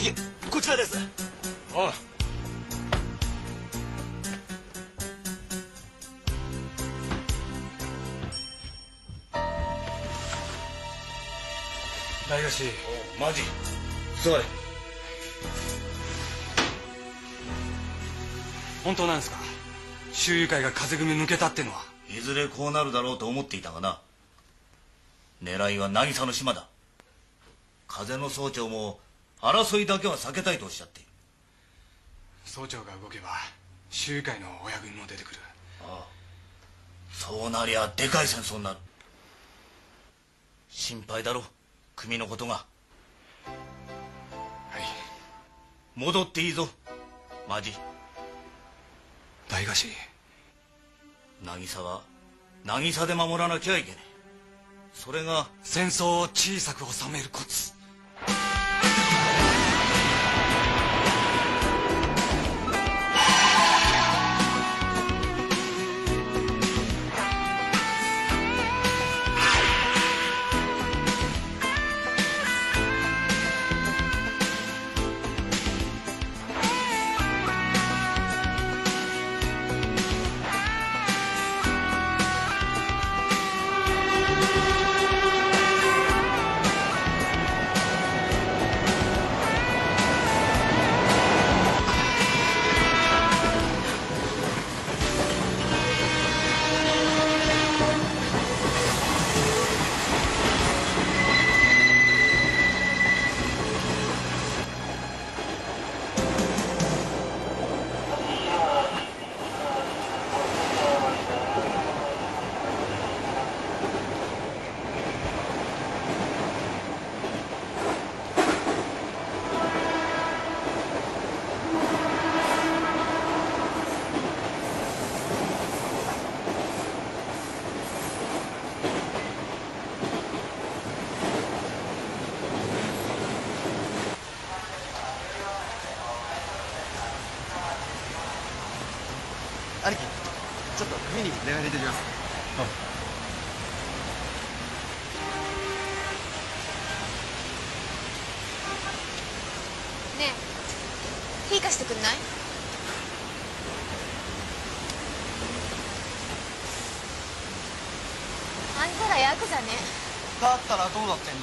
兄貴こちらです。おう大菓子マジ？座れ本当なんですか？周遊会が風組抜けたってのは。いずれこうなるだろうと思っていたがな。狙いは渚の島だ。風の総長も争いだけは避けたいとおっしゃって。いる総長が動けば周遊会の親組も出てくる。ああ。そうなりゃでかい戦争になる。心配だろ。組のことが。はい。戻っていいぞ。マジ。大菓子渚は渚で守らなきゃいけねえ。それが。戦争を小さく収めるコツ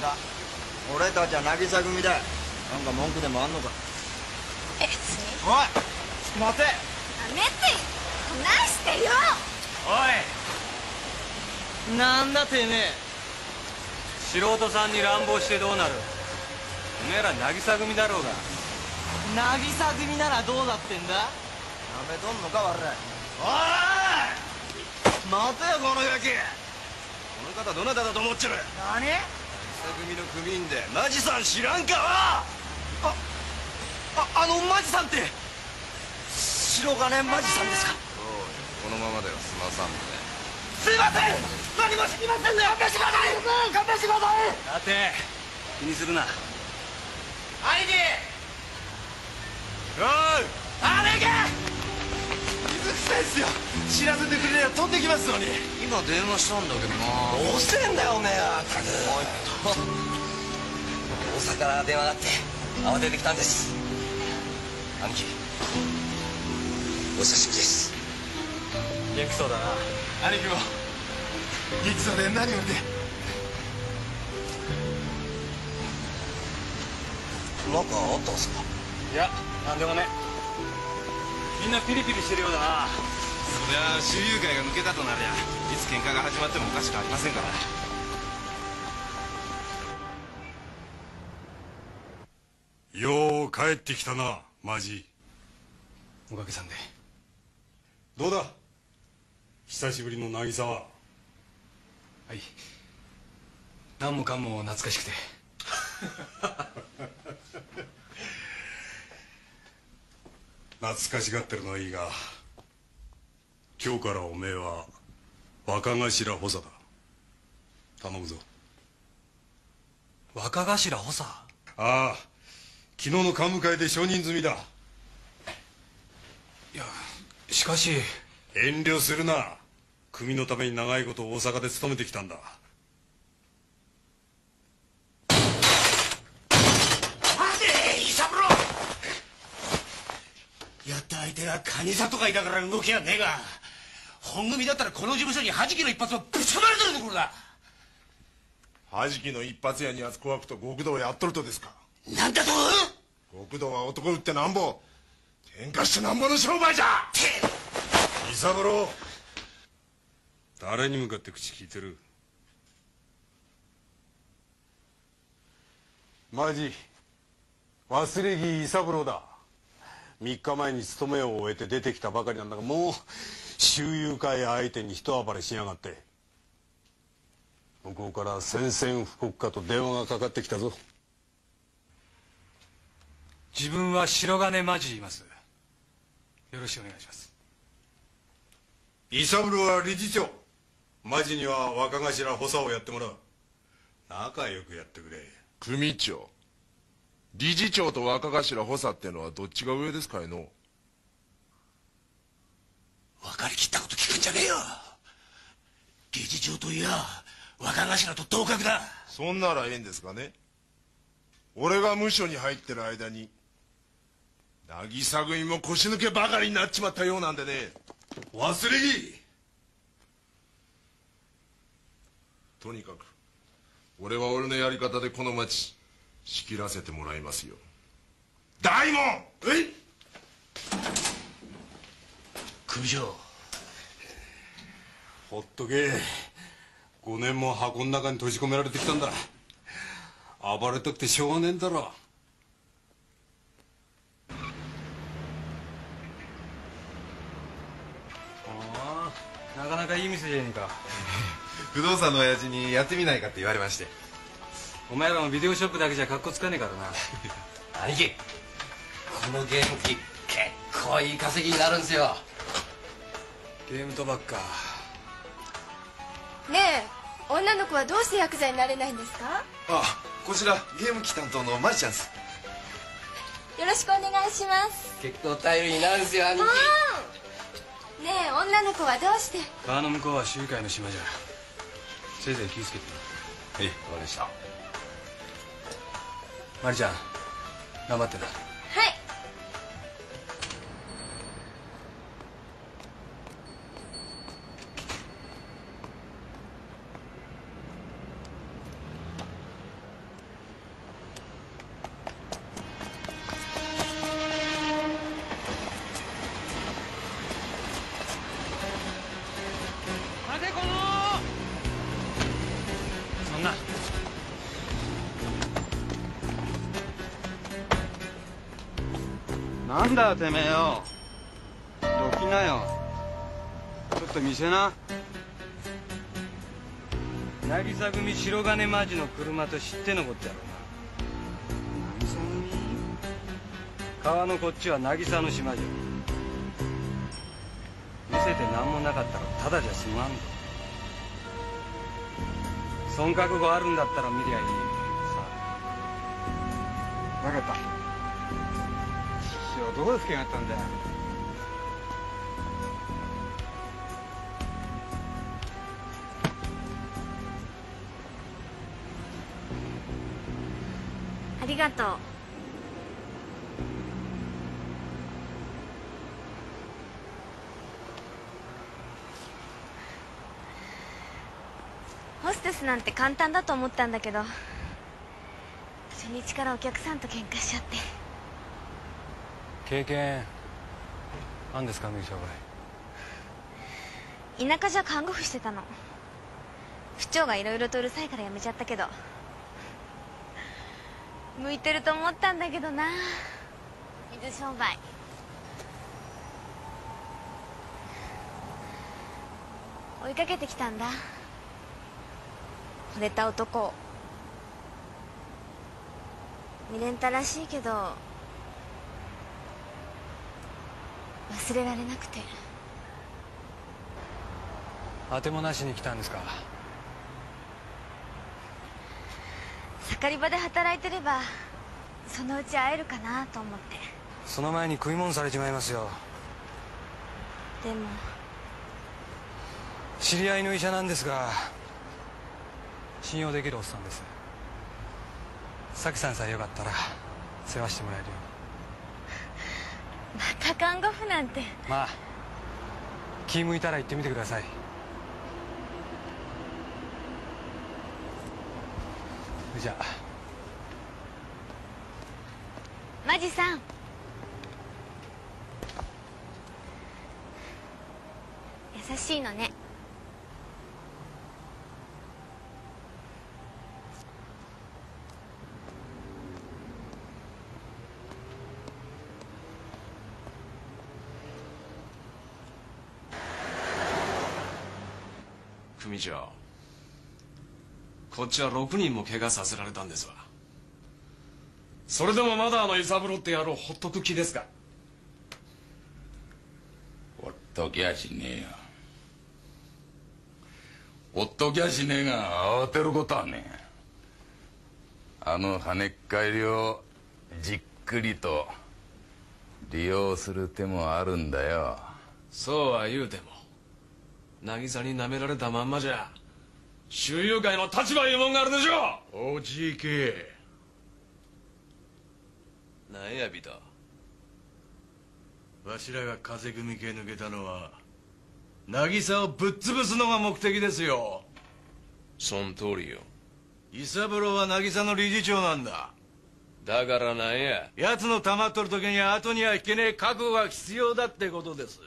だ。俺たちは渚組だ。なんか文句でもあんのか。別におい待て。やめてよ。こないしてよ。なんだてめえ。素人さんに乱暴してどうなる。おめえら渚組だろうが。渚組ならどうだってんだ。なめとんのか悪いおい。待てよこのガキ。この方どなただと思っちゃる何？渚組の組員でマジさん知らんか？ああのマジさんって。白金マジさんですか？このままでは済まさんねすいません！何も知りませんね！勘弁してください！勘弁してください！さて。気にするな。兄貴！おい。姉貴水臭いっすよ。知らせてくれりゃ飛んできますのに。今電話したんだけどな。んだよおめえは。大阪から電話があって慌ててきたんです。兄貴お久しぶりです。元気そうだな。兄貴もいつまで何よりでなんかあったんすか？いやなんでもねみんなピリピリしてるようだな。そりゃ周遊会が抜けたとなりゃいつ喧嘩が始まってもおかしくありませんからよう帰ってきたなマジ。おかげさんで。どうだ？久しぶりの渚は。はい。何もかも懐かしくて 懐かしがってるのはいいが今日からおめえは若頭補佐だ。頼むぞ。若頭補佐？ああ昨日の幹部会で承認済みだ。いやしかし。遠慮するな。組のために長いこと大阪で勤めてきたんだ待てイサブロ相手がカニサとかいたから動きはねえが本組だったらこの事務所にの一発をぶち込まれてるところだの一発や二発怖くと極道やっとるとですか。なんだと極道は男撃ってなんぼ喧嘩してなんぼの商売じゃ。伊三郎誰に向かって口聞いてる？マジ忘れ木伊三郎だ3日前に勤めを終えて出てきたばかりなんだがもう周遊会相手に一暴れしやがって。向こうから宣戦布告かと電話がかかってきたぞ。自分は白金マジ言います。よろしくお願いします。伊三郎は理事長。マジには若頭補佐をやってもらう。仲良くやってくれ。組長理事長と若頭補佐ってのはどっちが上ですかいの？分かりきったこと聞くんじゃねえよ。理事長といや若頭と同格だ。そんならええんですかね。俺が無所に入ってる間に渚組も腰抜けばかりになっちまったようなんでね。忘れ木とにかく俺は俺のやり方でこの町仕切らせてもらいますよ。大門！え？いほっとけ。5年も箱の中に閉じ込められてきたんだ。暴れたくてしょうがねえんだろ。ああなかなかいい店じゃねえか。不動産の親父にやってみないかって言われましてお前らもビデオショップだけじゃ格好つかねえからな。兄貴このゲーム機結構いい稼ぎになるんですよ。ゲーム賭博か。ねえ女の子はどうしてヤクザになれないんですか？あこちらゲーム機担当のマリちゃんです。よろしくお願いします。結構頼りになるんですよ兄貴。ねえ女の子はどうして？川の向こうは周囲会の島じゃ。せいぜい気をつけてええわかりましたマリちゃん頑張ってな。はい。だよてめえよどきなよちょっと見せな渚組白金マジの車と知ってのこっちゃろう渚組な川のこっちは渚の島じゃ見せて何もなかったらただじゃ済まんぞそん覚悟あるんだったら見りゃいいさ分かったどこで吹き上がったんだよ。ありがとう。ホステスなんて簡単だと思ったんだけど初日からお客さんと喧嘩しちゃって。経験あんですか水商売田舎じゃ看護婦してたの。不長がいろいろとうるさいから辞めちゃったけど。向いてると思ったんだけどな。水商売。追いかけてきたんだ。惚れた男を。未練たらしいけど。忘れられなくて。当てもなしに来たんですか？盛り場で働いてればそのうち会えるかなと思って。その前に食い物されちまいますよ。でも。知り合いの医者なんですが信用できるおっさんです。早紀さんさえよかったら世話してもらえるよまた看護婦なんて。まあ気向いたら行ってみてください。じゃあ。マジさん。優しいのね組長こっちは6人も怪我させられたんですわ。それでもまだあの伊三郎って野郎ほっとく気ですか。ほっときゃしねえよ。ほっときゃしねえが慌てることはねえ。あの跳ねっ返りをじっくりと利用する手もあるんだよ。そうは言うても渚に舐められたまんまじゃ。周遊会の立場いうもんがあるでしょ落ち着け。なんやビタわしらが風組系抜けたのは渚をぶっ潰すのが目的ですよ。そん通りよ。伊三郎は渚の理事長なんだ。だからなんや。奴の溜まっとる時に後には引けねえ覚悟が必要だってことです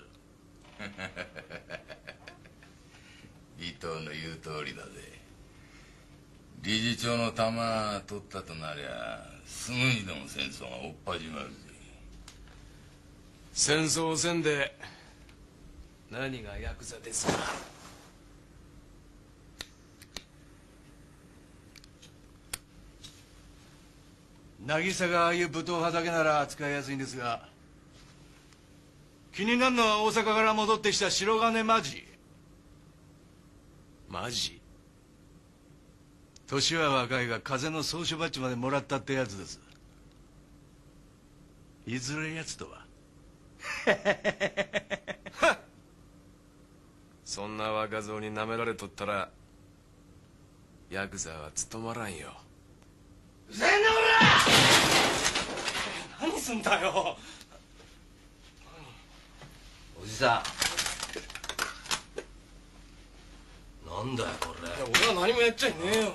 伊藤の言う通りだぜ。理事長の玉取ったとなりゃすぐにでも戦争が追っ始まるぜ。戦争せんで何がヤクザですか。渚がああいう武闘派だけなら扱いやすいんですが気になるのは大阪から戻ってきた白金マジ。マジ？年は若いが風の総書バッジまでもらったってやつです。いずれやつとは？そんな若造に舐められとったらヤクザは務まらんよ。何すんだよ！おじさんなんだよこれ。俺は何もやっちゃいねえよ。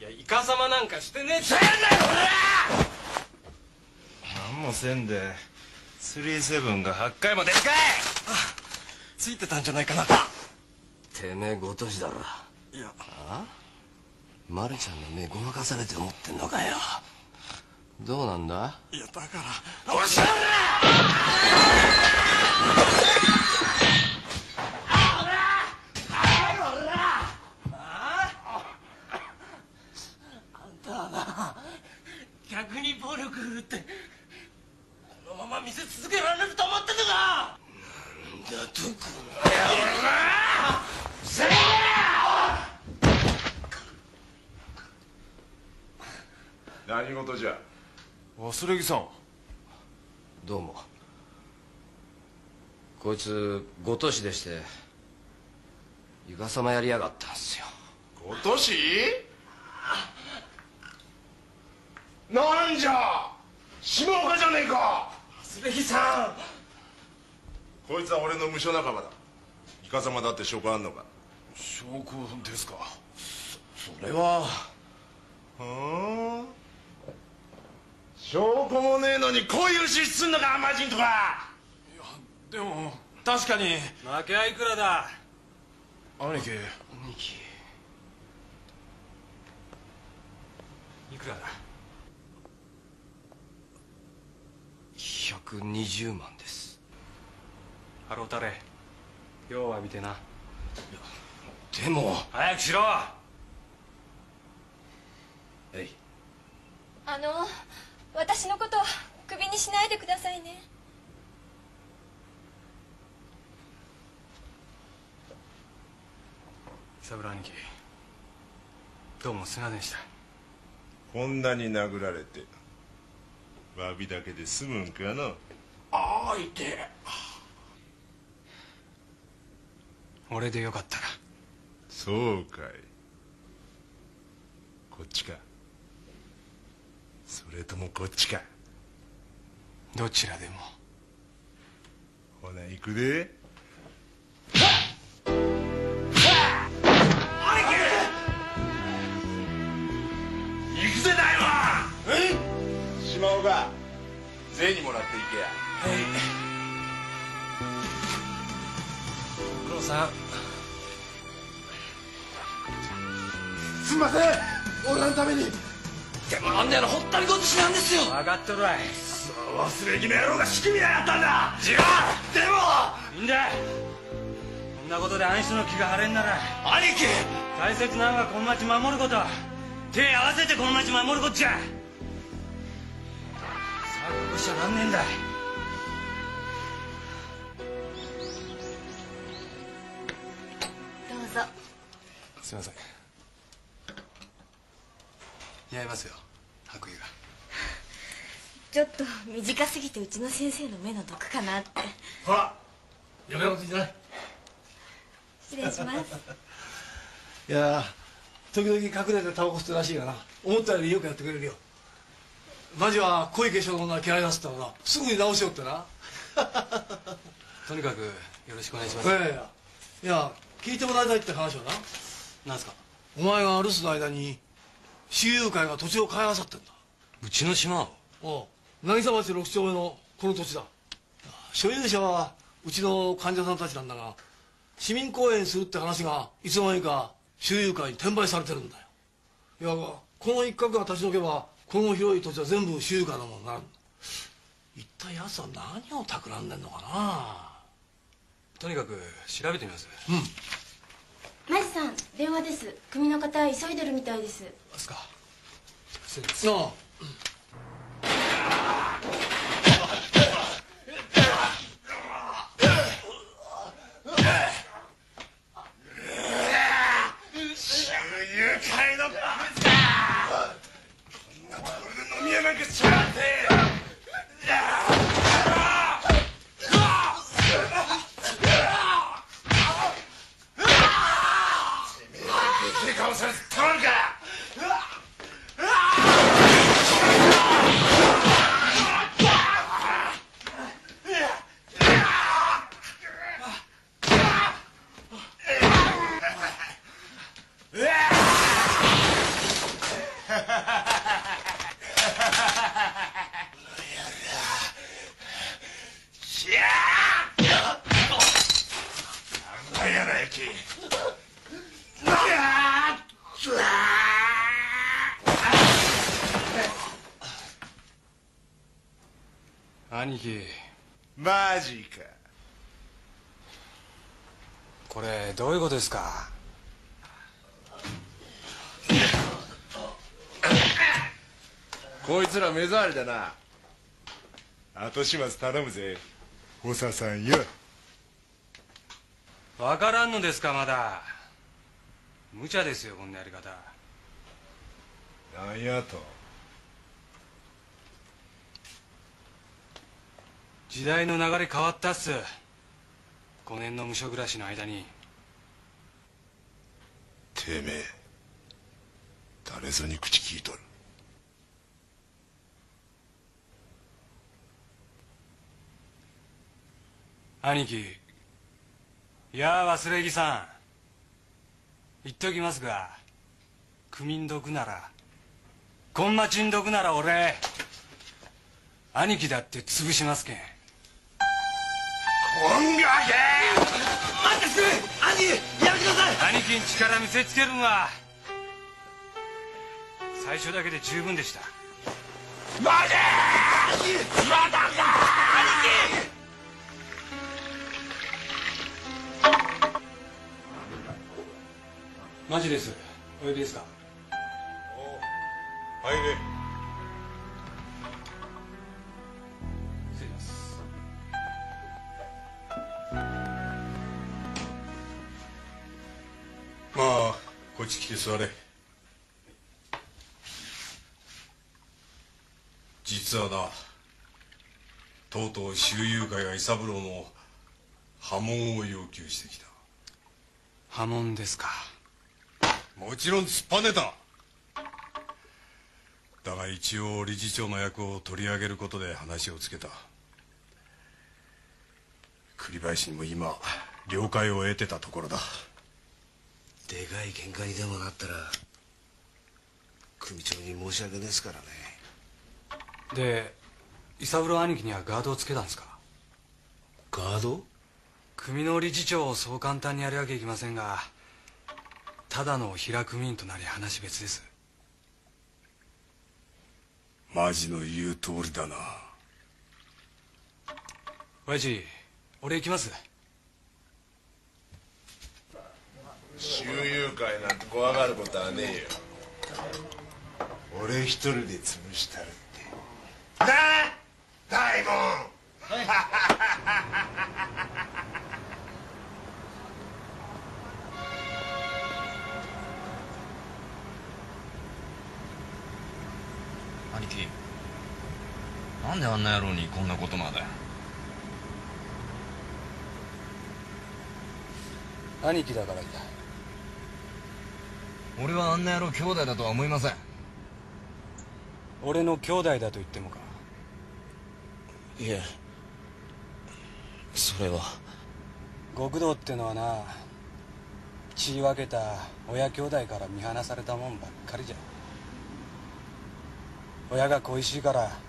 いやイカサマなんかしてねえって。何もせんで37が8回もでっかい。ついてたんじゃないかな。てめえごとしだろ。いや。あ？マリちゃんの目ごまかされて思ってんのかよ。どうなんだ？いやだから。おし逆に暴力振るってこのまま店続けられると思ってんのか！だと何事じゃ？忘れ木さん。どうも。こいつごとしでしてイカサマやりやがったんすよ。今年なんじゃ？下岡じゃねえか。忘れ木さこいつは俺の無所仲間だ。イカサマだって証拠あんのか？証拠ですか？それは。ふん？証拠もねえのにこういう資質すんのかアンマジンとかでも確かに。ん負けはいくらだ。兄貴。兄貴。いくらだ？120万です。ハロータレ。てな。でも。早くしろ。えい。あの私のことクビにしないでくださいね。サブラ兄貴どうもすいませんでした。こんなに殴られて詫びだけで済むんかな。ああ痛え俺でよかったらそうかい。こっちか。それともこっちか。どちらでも。ほな行くで。行くぜ大魔銭もらっていけや。五郎さんすんません俺らのために。でもあんなのほったりごとしなんですよ。分かっとるわい。忘れ気の野郎が仕組みやがったんだ。違うでも。いいんだ。こんなことで安心の気が晴れんなら。兄貴。大切なのはこの町守ること。手合わせてこの町守ることじゃさあここしちゃなんねえんだどうぞ。すいません。似合いますよ白衣が。ちょっと短すぎてうちの先生の目の毒かなって。ほら嫁のことじゃない失礼します。いや時々隠れてタバコ吸ってるらしいがな。思ったよりよくやってくれるよマジは濃い化粧の女嫌いだっつったらな。すぐに直しよってな。とにかくよろしくお願いします。いやいや。いや聞いてもらいたいって話はな。なんすか？お前が留守の間に私有会が土地を買いあさってんだ。うちの島を？おう。渚町6丁目のこの土地だ。所有者はうちの患者さんたちなんだが市民公園にするって話がいつの間にか周遊会に転売されてるんだよ。いやこの一角が立ち退けばこの広い土地は全部周遊会のものになる。一体奴は何を企んでんのかな？とにかく調べてみます。マジさん電話です。組の方急いでるみたいです。ますか失礼しますなあ周遊会のバカこんなところで飲み屋なんかしやがって手顔されてたまるかしゃあなんだやらやき兄貴マジかこれどういうことですかこいつら目障りだな。後始末頼むぜ。補佐さんよ。分からんのですかまだ。無茶ですよこんなやり方。なんやと。時代の流れ変わったっす。5年の無所暮らしの間に。てめえ誰ぞに口聞いとる兄貴。いやあ忘れ木さん。言っときますが区民毒ならこんまちん毒なら俺兄貴だって潰しますけん。こんがけ！待ってくれ！兄貴やめてください！兄貴に力見せつけるのは最初だけで十分でした。待て！まだかマジです。お呼びですか？入れ。失礼します。まあこっち来て座れ。実はなとうとう周遊会が伊三郎の破門を要求してきた。破門ですかもちろん突っぱねただが一応理事長の役を取り上げることで話をつけた。栗林にも今了解を得てたところだ。でかい喧嘩にでもなったら組長に申し訳ですからね。で伊三郎兄貴にはガードをつけたんですか？ガード？組の理事長をそう簡単にやるわけいきませんがただの平組員となり話別です。マジの言う通りだな。親父俺行きます。周遊会なんて怖がることはねえよ。俺一人で潰したるって。なあ大門。兄なんであんな野郎にこんなことまで。兄貴だからいいだ俺はあんな野郎兄弟だとは思いません。俺の兄弟だと言ってもか。いえそれは。極道ってのはな血分けた親兄弟から見放されたもんばっかりじゃ。親が恋しいから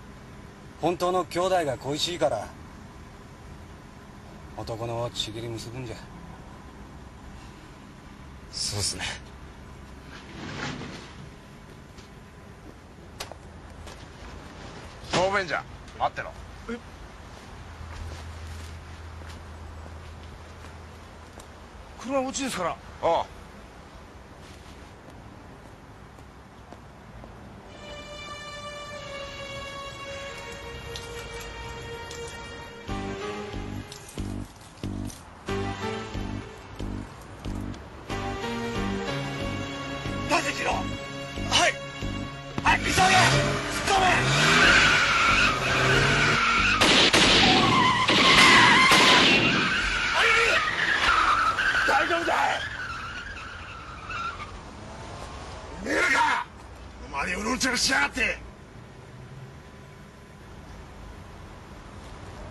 本当の兄弟が恋しいから男のちぎり結ぶんじゃ。そうっすね。正面じゃ待ってろ。車落ちですから。ああうろちょろしやがって。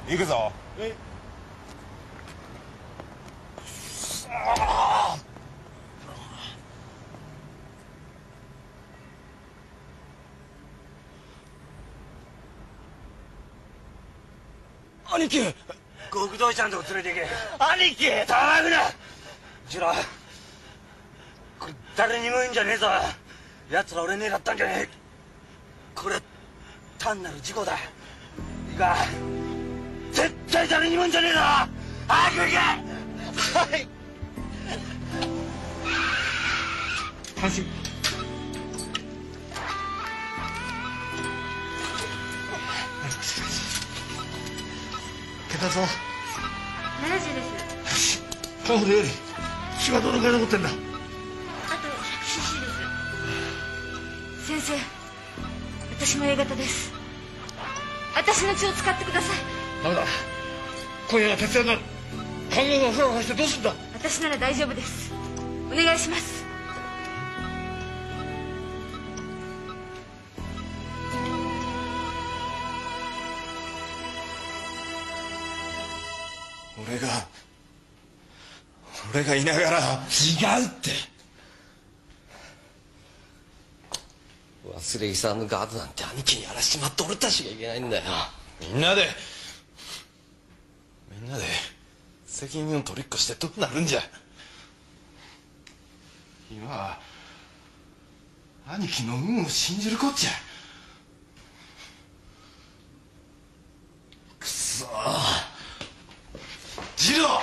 行くぞ。え兄貴。極道ちゃんとこ連れて行け。兄貴。騒ぐな。ジこれ誰にも言うんじゃねえぞ奴ら俺狙ったんじゃねえ。これ単なる事故だ。いいか。絶対誰にもんじゃねえぞ。早く行け。はい。安心。血圧は70ですパンフルより血はどのくらい残ってんだ生私も A 型です。私の血を使ってください。ダメだ。今夜は徹夜になる。看護がフラフラしてどうすんだ。私なら大丈夫です。お願いします。俺が俺がいながら。違うってガードなんて兄貴にやらしちまって俺たちがいけないんだよ。みんなで。みんなで。責任を取りっこしてどうなるんじゃ。今は兄貴の運を信じるこっちゃ。くそ次郎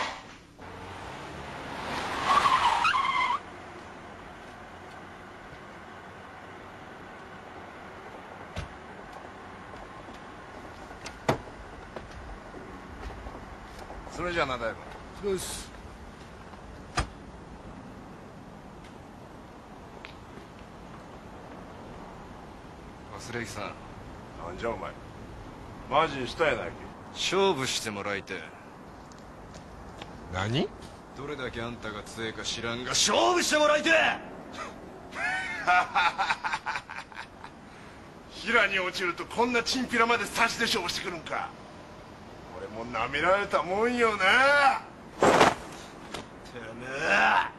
れじゃあなだよ。そうです。忘れ木さんな。んじゃお前。マジにしたやないか。勝負してもらいてえ。何？どれだけあんたが強えか知らんが勝負してもらいてえ。平に落ちるとこんなチンピラまで差しで勝負してくるんか俺もなめられたもんよなてめえ。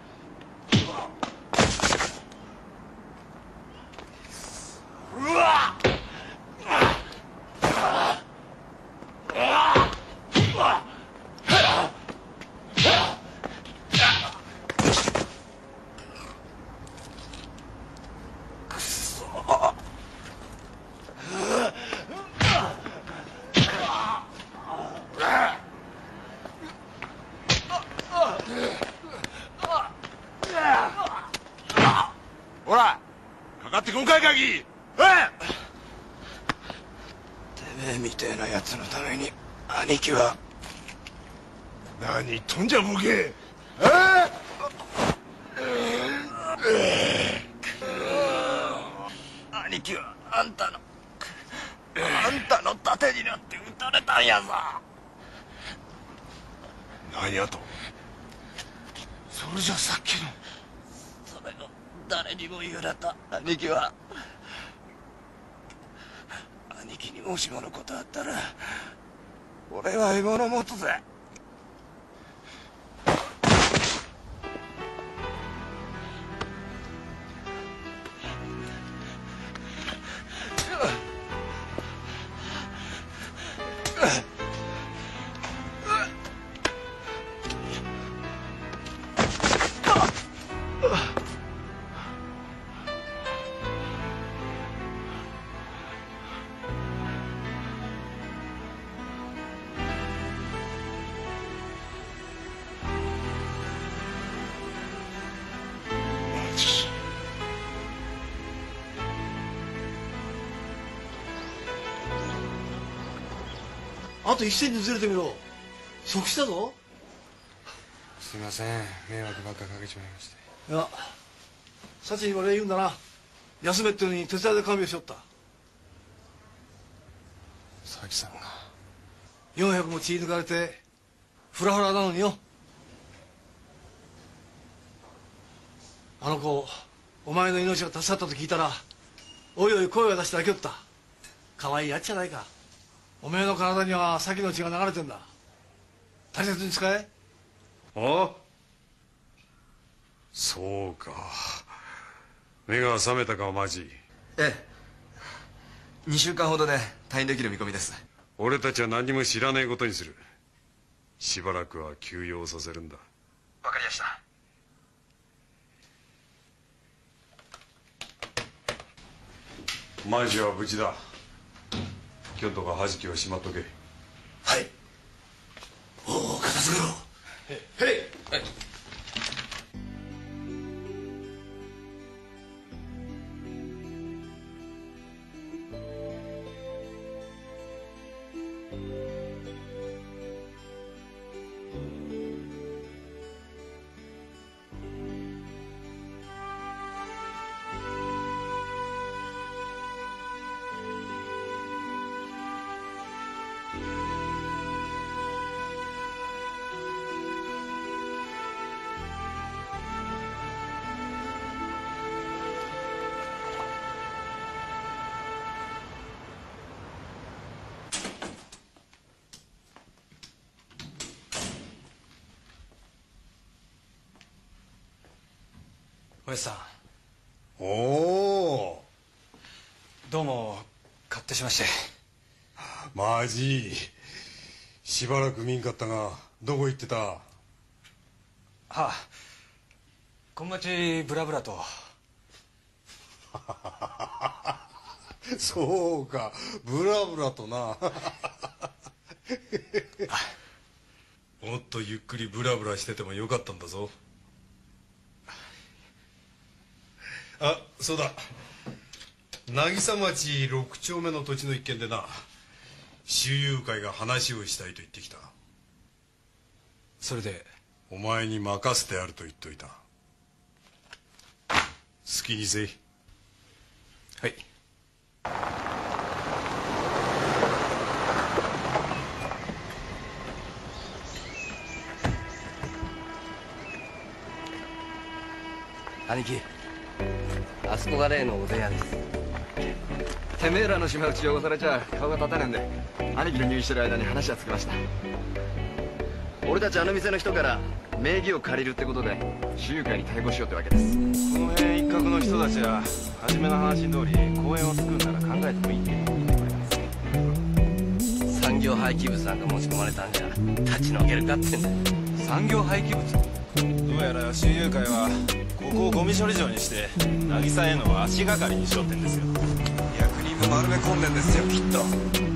うわ。っそほらかかってこんかい鍵えてめえみてえな奴のために兄貴と一センチずれてみろ。即死だぞ。すいません。迷惑ばっかかけちまいまして。いや幸に俺言うんだな。休めってのに手伝いで看病しよった。佐々木さんが。400も血抜かれてフラフラなのによ。あの子お前の命が助かったと聞いたらおいおい声を出して泣きよった。可愛いやっちゃないかおめえの体には先の血が流れてんだ。大切に使え。あ？そうか。目が覚めたかマジええ。2週間ほどで退院できる見込みです。俺たちは何も知らねえことにする。しばらくは休養させるんだ。わかりました。マジは無事だ今日とかはじきをしまっとけはい。おお片付けろ。へいおやさん。おおどうも勝手しまして。マジ。しばらく見んかったがどこ行ってた？はあ今町ブラブラと。そうかブラブラとな。もっとゆっくりブラブラしててもよかったんだぞあそうだ。渚町6丁目の土地の一件でな周遊会が話をしたいと言ってきた。それで？お前に任せてあると言っといた。好きにせい。はい。兄貴あそこが例のおでん屋ですてめえらの島打ち汚されちゃ顔が立たねえんで兄貴の入院してる間に話はつきました俺たちあの店の人から名義を借りるってことで私有会に対抗しようってわけですこの辺一角の人たちは初めの話通り公園を作るなら考えてもいいって言ってくれます産業廃棄物なんか持ち込まれたんじゃ立ち退けるかってんだ産業廃棄物どうやら親友会はここをゴミ処理場にして渚への足がかりにしようってんですよ。役人が丸め込んでんですよきっと。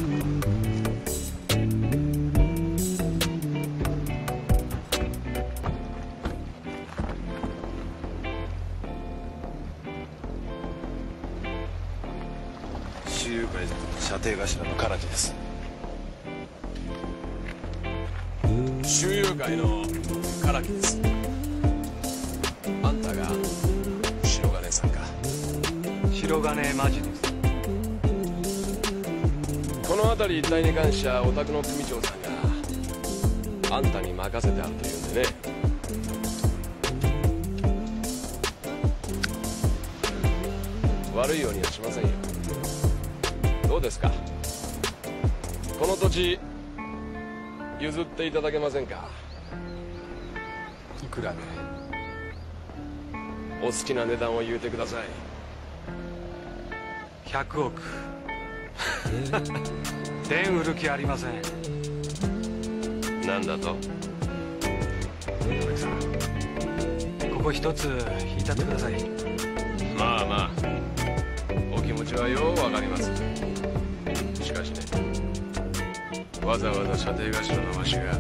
白金マジで。すこの辺り一帯に関してはお宅の組長さんがあんたに任せてあるというんでね。悪いようにはしませんよ。どうですか？この土地譲っていただけませんか？いくらでお好きな値段を言うてください。100億。天売る気ありません。なんだと？古木さん。ここ一つ引いたってください。まあまあ。お気持ちはようわかります。しかしね。わざわざ射程頭のわしが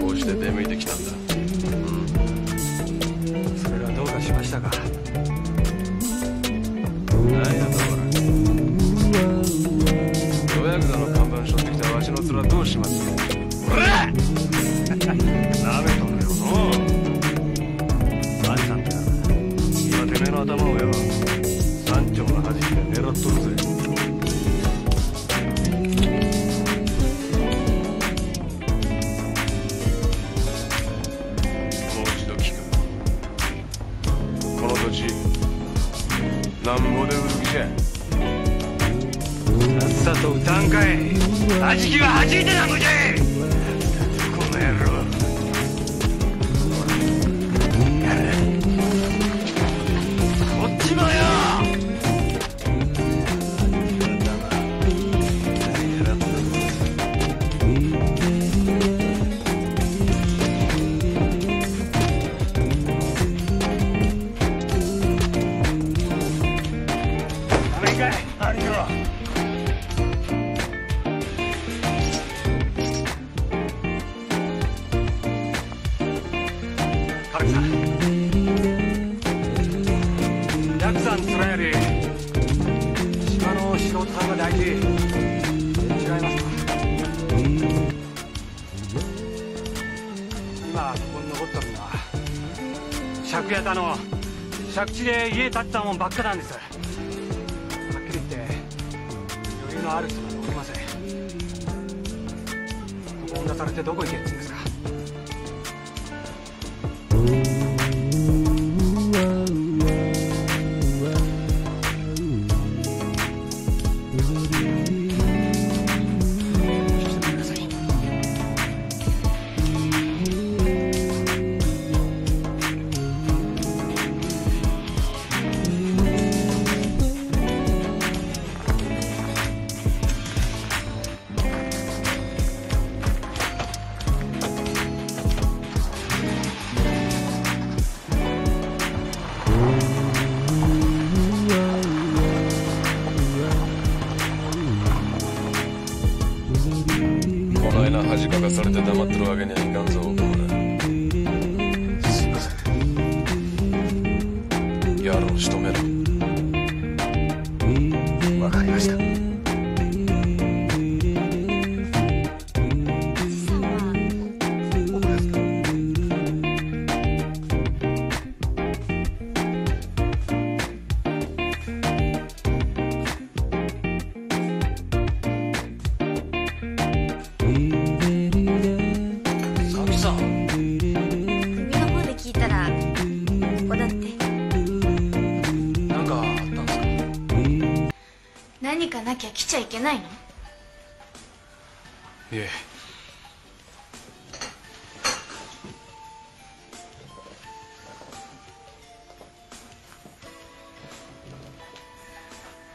こうして出向いてきたんだ。それがどうかしましたか？とに立ったもんばっかなんです。はっきり言って余裕のある人なんておりません。ここを出されてどこ行けって言うんですか。こゃいけないの？いえ。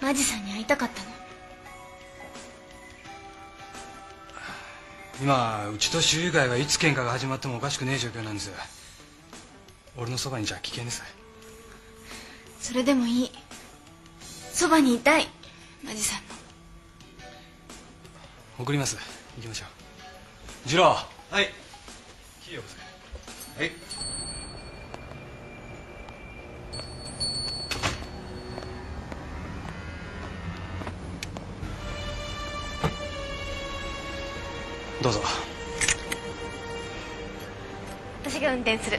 マジさんに会いたかったの？今うちと州友会がいつ喧嘩が始まってもおかしくねえ状況なんです。俺のそばにじゃ危険です。それでもいい。そばにいたいマジさん。の送ります。行きましょう。次郎。はい。キーよこせ。はい。どうぞ。私が運転する。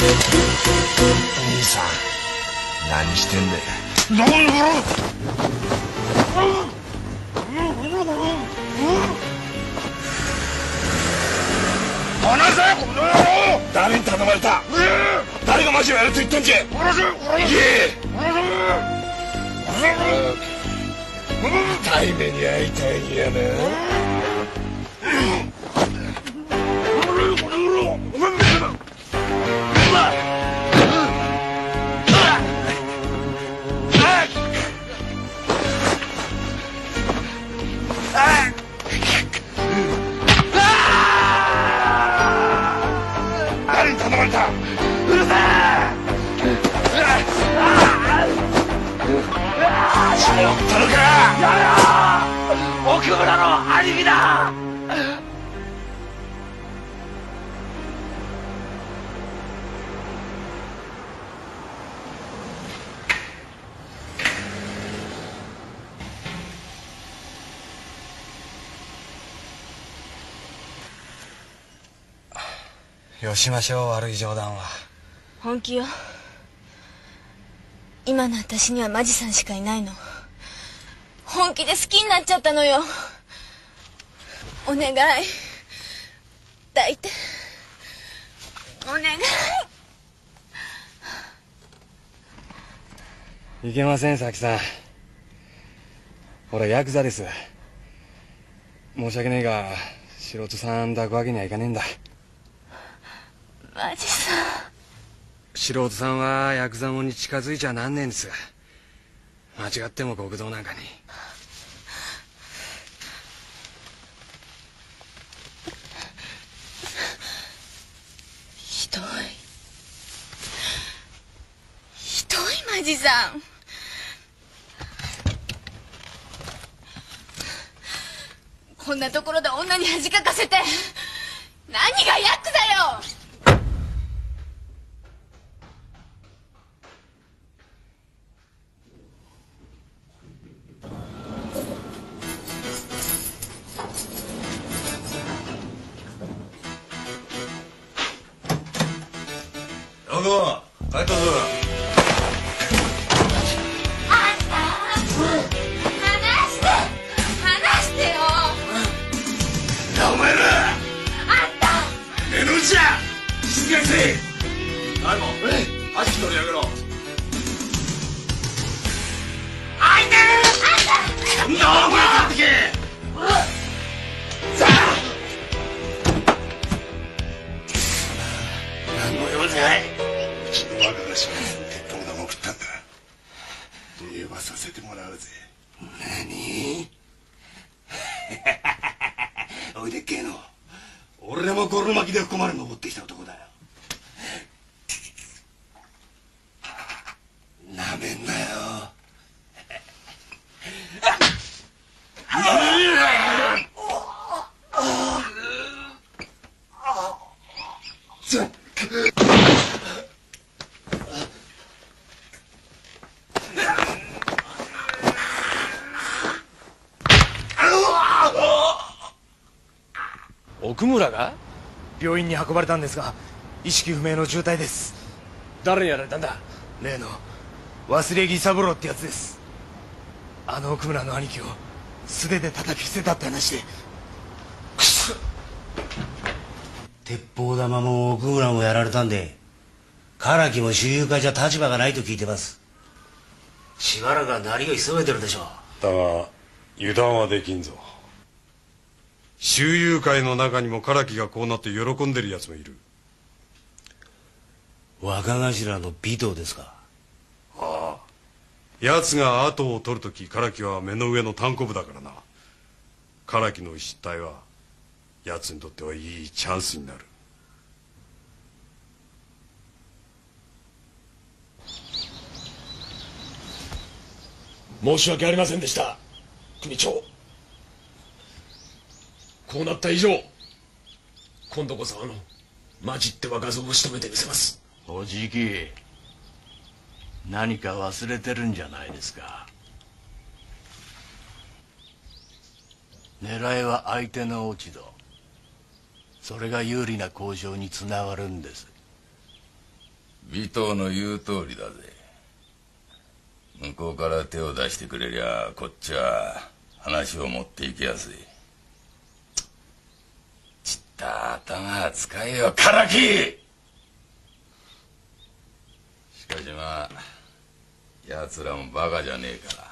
兄さん何してんだよ離せこの野郎誰に頼まれた誰がマジをやると言ったんじゃ殺せ殺せ言のかやめろ奥村の兄貴だよしましょう悪い冗談は。本気よ。今の私にはマジさんしかいないの本気で好きになっちゃったのよ。お願い。抱いて。お願い。いけません佐さん。俺ヤクザです。申し訳ねえが素人さん抱くわけにはいかねえんだ。マジさ。ん素人さんはヤクザもんに近づいちゃなんねえんです。間違っても極道なんかにひどいひどいマジさん。こんなところで女に恥かかせて。何がヤクザよ。どうも帰ったぞ。足取り上げろ。あいてるあんたなお前帰ってさあ何の用じゃないうちのバカがし鉄砲玉を食ったんだ言えばさせてもらうぜ何おいでっけえの。俺もゴル巻きで困る登ってきた男だよなめんなよ奥村が？病院に運ばれたんですが意識不明の重体です。誰にやられたんだ？例の忘れ木三郎ってやつです。あの奥村の兄貴を素手で叩き捨てたって話で鉄砲玉も奥村もやられたんで唐木も周遊会じゃ立場がないと聞いてます。しばらくは鳴りを潜めてるでしょだが油断はできんぞ。周遊会の中にも唐木がこうなって喜んでる奴もいる。若頭の尾藤ですか。ああ。奴が後を取るとき唐木は目の上の単行部だからな。唐木の失態は奴にとってはいいチャンスになる申し訳ありませんでした。組長。こうなった以上今度こそあの混じって若造を仕留めてみせます。おじき何か忘れてるんじゃないですか。狙いは相手の落ち度。それが有利な交渉につながるんです。尾藤の言う通りだぜ向こうから手を出してくれりゃこっちは話を持っていきやすい。ちった頭使えよ唐木しかしまあ奴らもバカじゃねえから。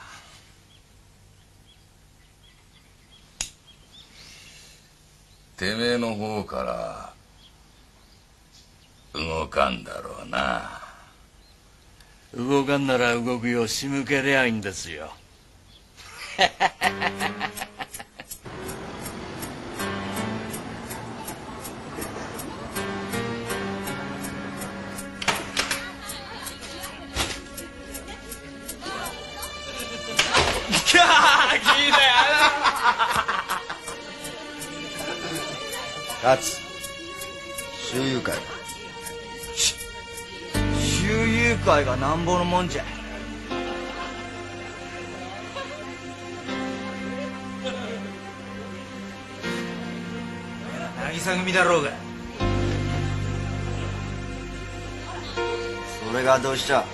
てめえの方から動かんだろうな。動かんなら動くよう仕向けりゃいいんですよ。キャー聞いたよ勝周遊会。がなんぼのもんじゃ。渚組だろうが。それがどうした？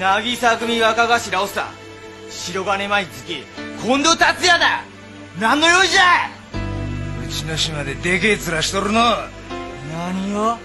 渚組若頭をさ白金前月近藤達也だ。何の用じゃ。うちの島ででけえ面しとるの。何を？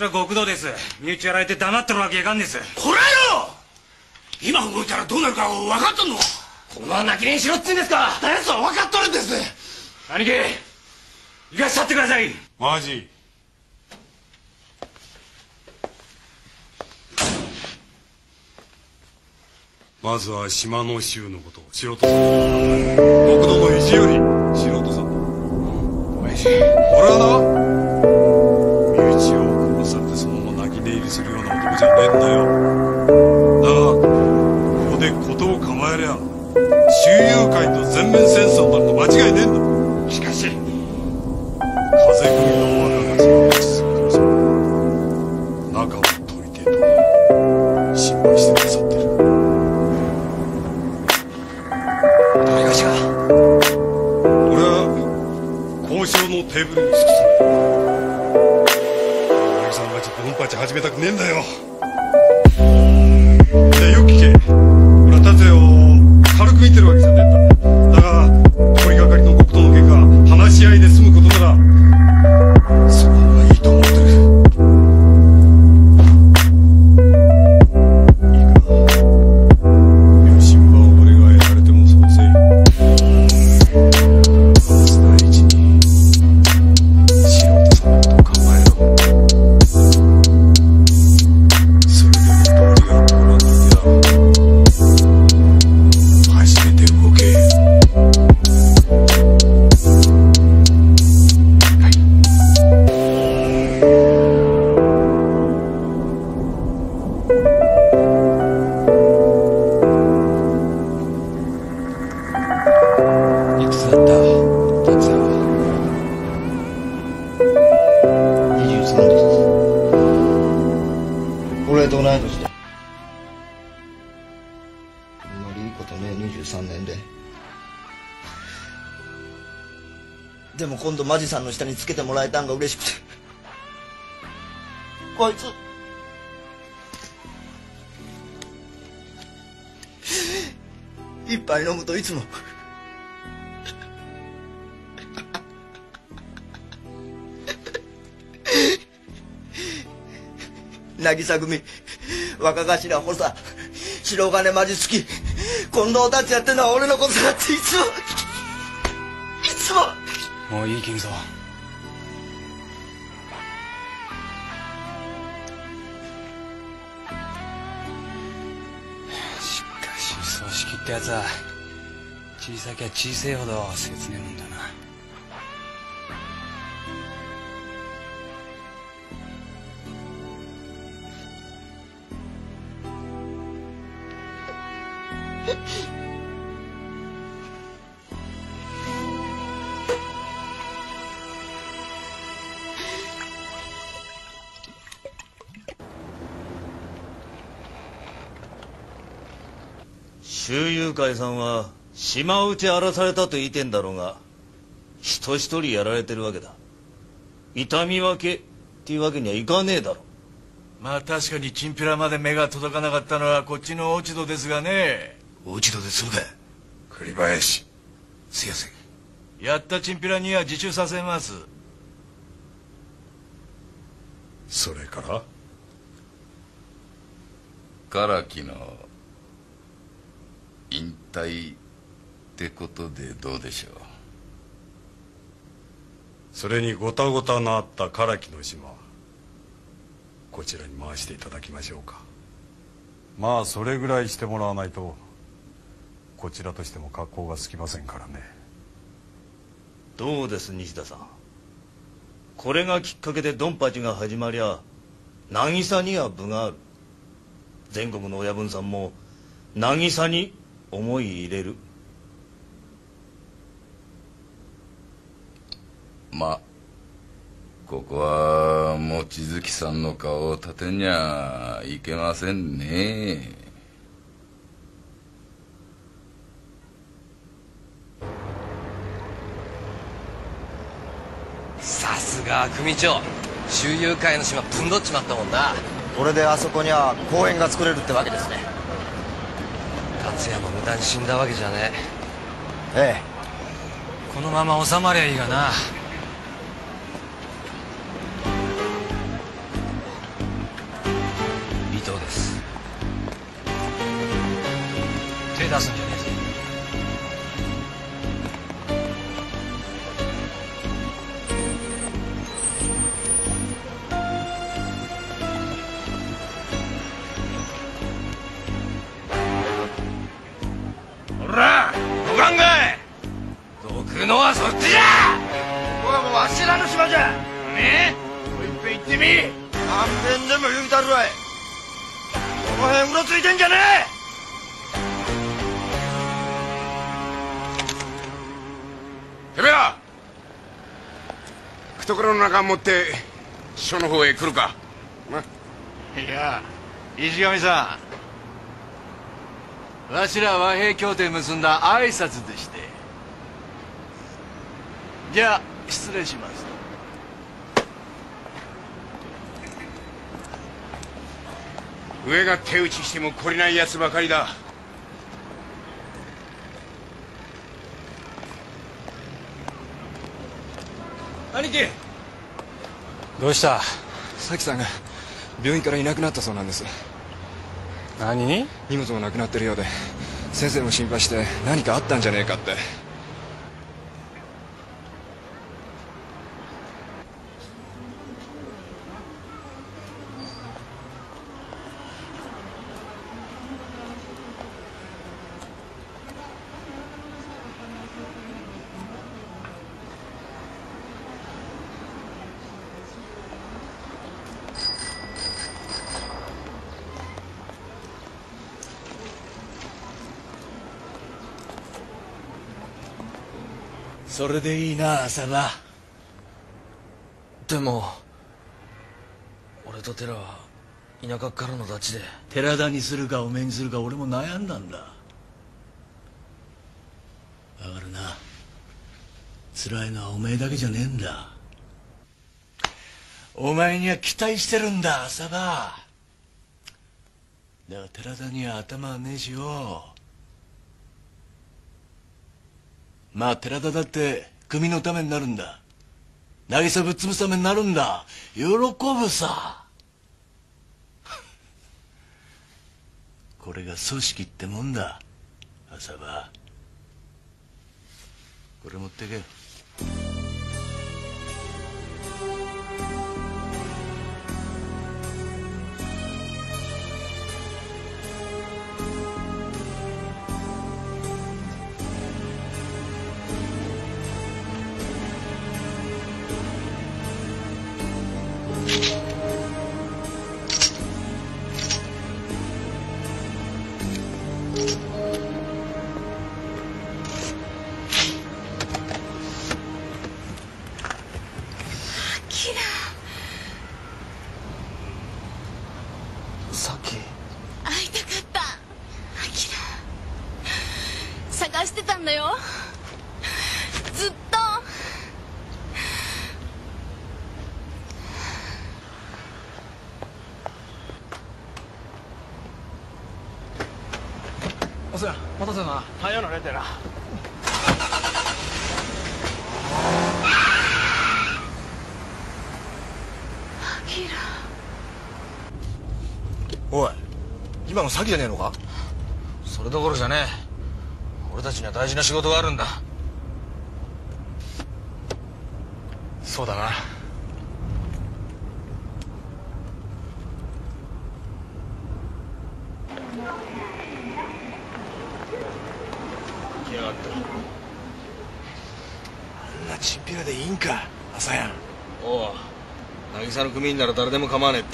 ら極道です。身内やられて黙ってるわけいかんです。こらえろ今動いたらどうなるか分かっとんの？このまま泣き寝にしろっつうんですか。だやつは分かっとるんです。兄貴いらっしゃってください。マジ？まずは島の衆のこと素人さん極道の意地より素人さ。ん俺はなで事を構えりゃ周遊会と全面戦争になると間違いねえんだ。しかし風組の若頭を進めてまし中を取りてえと心配してくださってる。誰かしら俺は交渉のテーブルに着くつもり青木さんがちょっと本パチ始めたくねえんだよ。でよく聞けてるわけじゃねえんだ。だから取り掛かりの極道の結果話し合いで済むことならそこがいいとも今度マジさんの下につけてもらえたんが嬉しくて。こいつ。一杯飲むといつも。渚組若頭補佐白金マジ好き近藤達也ってのは俺のことだっていつも。もういい金蔵しかし葬式ってやつは小さきゃ小せえほど切ねもんだな周遊会さんは島打ち荒らされたと言いてんだろうが人一人やられてるわけだ。痛み分けっていうわけにはいかねえだろまあ確かにチンピラまで目が届かなかったのはこっちの落ち度ですがね。落ち度でするか栗林すやせんやったチンピラには自首させます。それから？唐木の引退ってことでどうでしょう？それにごたごたのあった唐木の島こちらに回していただきましょうか。まあそれぐらいしてもらわないとこちらとしても格好がつきませんからね。どうです西田さん。これがきっかけでドンパチが始まりゃ渚には分がある。全国の親分さんも渚に思い入れる。まあここは望月さんの顔を立てにゃいけませんね。さすが組長。周遊会の島ぶんどっちまったもんな。これであそこには公園が作れるってわけですね達也も無駄に死んだわけじゃねええ。このまま収まりゃいいがな持って署の方へ来るか。いや石上さん。わしら和平協定結んだ挨拶でして。じゃあ失礼します。上が手打ちしても懲りない奴ばかりだ。兄貴どうした？佐木さんが病院からいなくなったそうなんです。何？荷物もなくなってるようで先生も心配して何かあったんじゃねえかってそれでいいな浅田でも俺と寺は田舎からのダチで。寺田にするかおめえにするか俺も悩んだんだ。わかるな。辛いのはお前だけじゃねえんだ。お前には期待してるんだ浅場だが寺田には頭はねえしよ。まあ寺田だって組のためになるんだ。渚ぶっ潰すためになるんだ。喜ぶさ。これが組織ってもんだ。浅場。これ持ってけ。よ詐欺じゃねえのか？それどころじゃねえ。俺たちには大事な仕事があるんだ。そうだな。来やがった。あんなチンピラでいいんか朝やん。おう。渚の組員なら誰でも構わねえって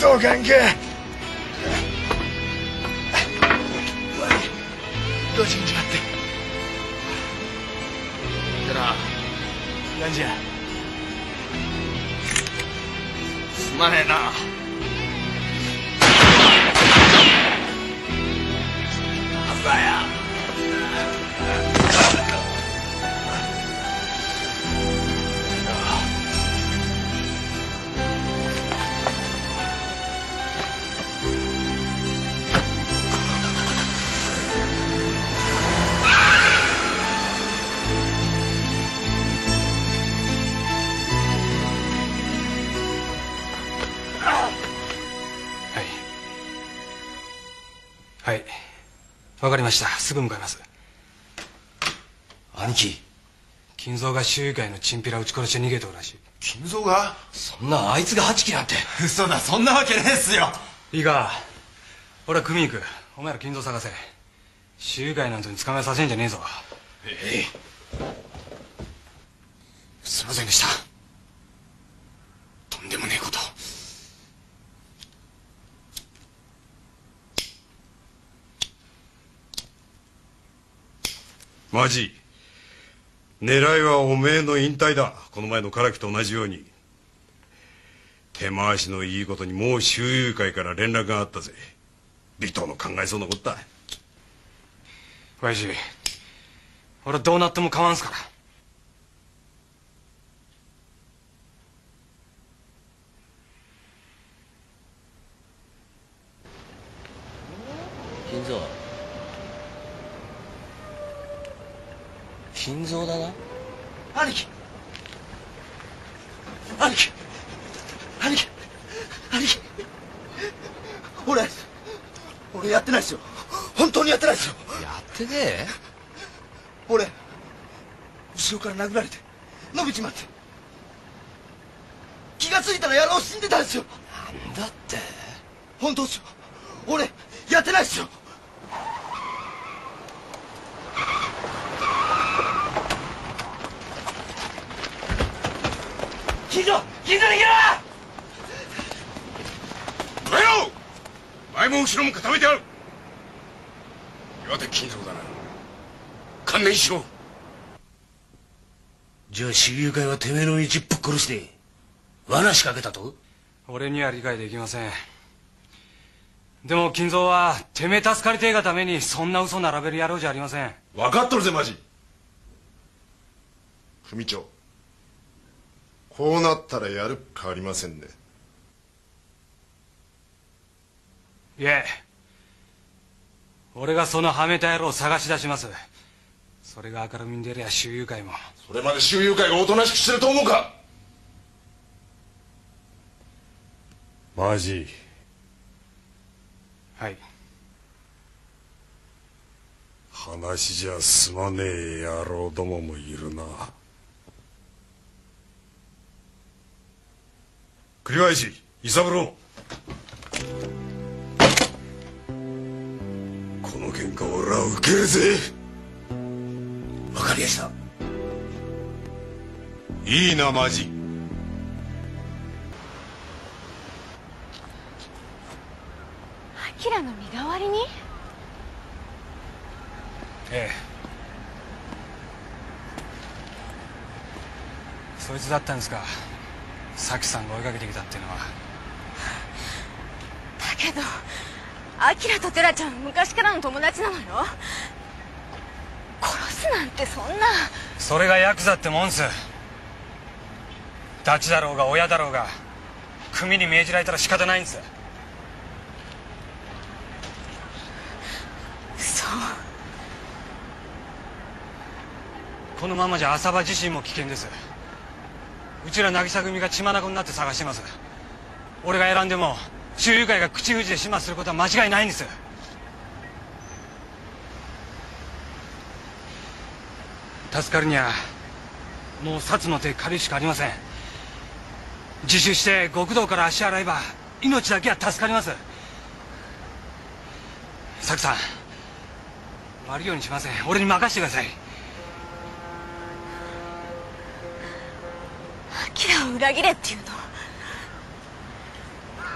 どうかんかどうしんじまって？でなな。んじゃ？すまねえな。朝やわかりました。すぐ向かいます。兄貴。金蔵が周囲会のチンピラ撃ち殺して逃げておるらしい。金蔵が？そんなあいつが八木なんて。嘘だ。そんなわけねえっすよ。いいか。俺は組に行く。お前ら金蔵探せ。周囲会なんぞに捕まえさせんじゃねえぞ。ええ。すいませんでした。とんでもねえことマジ。狙いはおめえの引退だ。この前の唐木と同じように。手回しのいいことにもう周遊会から連絡があったぜ。尾藤の考えそうなことだ親父俺どうなっても構わんすから。金蔵だな。兄貴。兄貴。兄貴。兄貴。俺俺やってないですよ。本当にやってないですよ。やってねえ。俺後ろから殴られて伸びちまって。がついたら野郎死んでたんですよ。なんだって。本当ですよ。俺やってないですよろ！前も後ろも固めてある。岩手金蔵だな。観念しろ。じゃあ会はてめえの一ぶっ殺して罠仕掛けたと？俺には理解できません。でも金蔵はてめえ助かりてえがためにそんな嘘並べる野郎じゃありません。分かっとるぜマジ。組長こうなったらやるっかありませんね。いえ。俺がそのはめた野郎を探し出します。それが明るみに出りゃ州友会も。それまで州友会がおとなしくしてると思うか？マジ。はい。話じゃ済まねえ野郎どももいるな栗林伊三郎この喧嘩俺は受けるぜわかりやしたいいなマジアキラの身代わりにええそいつだったんですかサキさんが追いかけてきたっていうのは。だけどアキラとテラちゃん昔からの友達なのよ。殺すなんてそんな。それがヤクザってもんす。ダチだろうが親だろうが組に命じられたら仕方ないんです。嘘。このままじゃ浅場自身も危険ですうちら渚組が血眼になって探してます俺が選んでも州友会が口封じで始末することは間違いないんです。助かるにはもう札の手借りるしかありません。自首して極道から足洗えば命だけは助かります。サクさん悪いようにしません。俺に任せてください。キラを裏切れっていうの。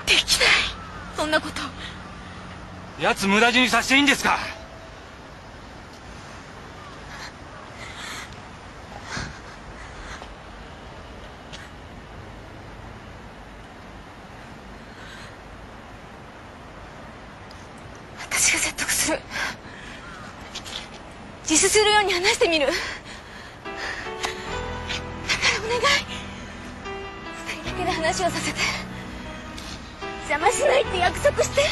できない。そんなこと。奴無駄死にさせていいんですか？私が説得する。自首するように話してみるけで話をさせて。邪魔しないって約束して。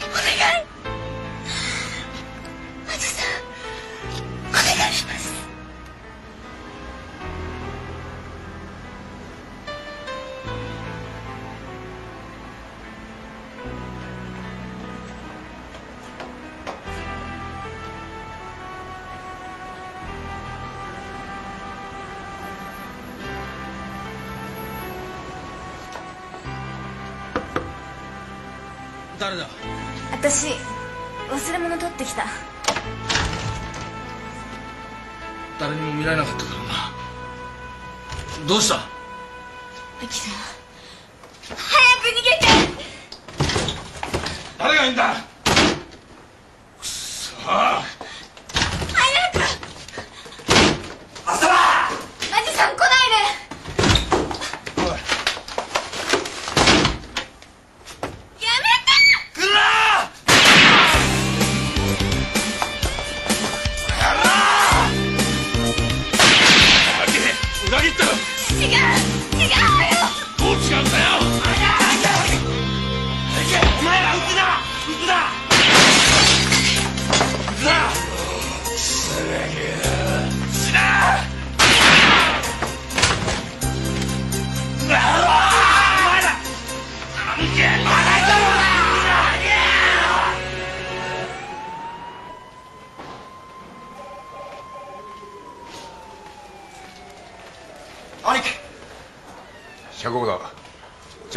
お願い。誰だ？私忘れ物取ってきた。誰にも見られなかったからな。どうした？ア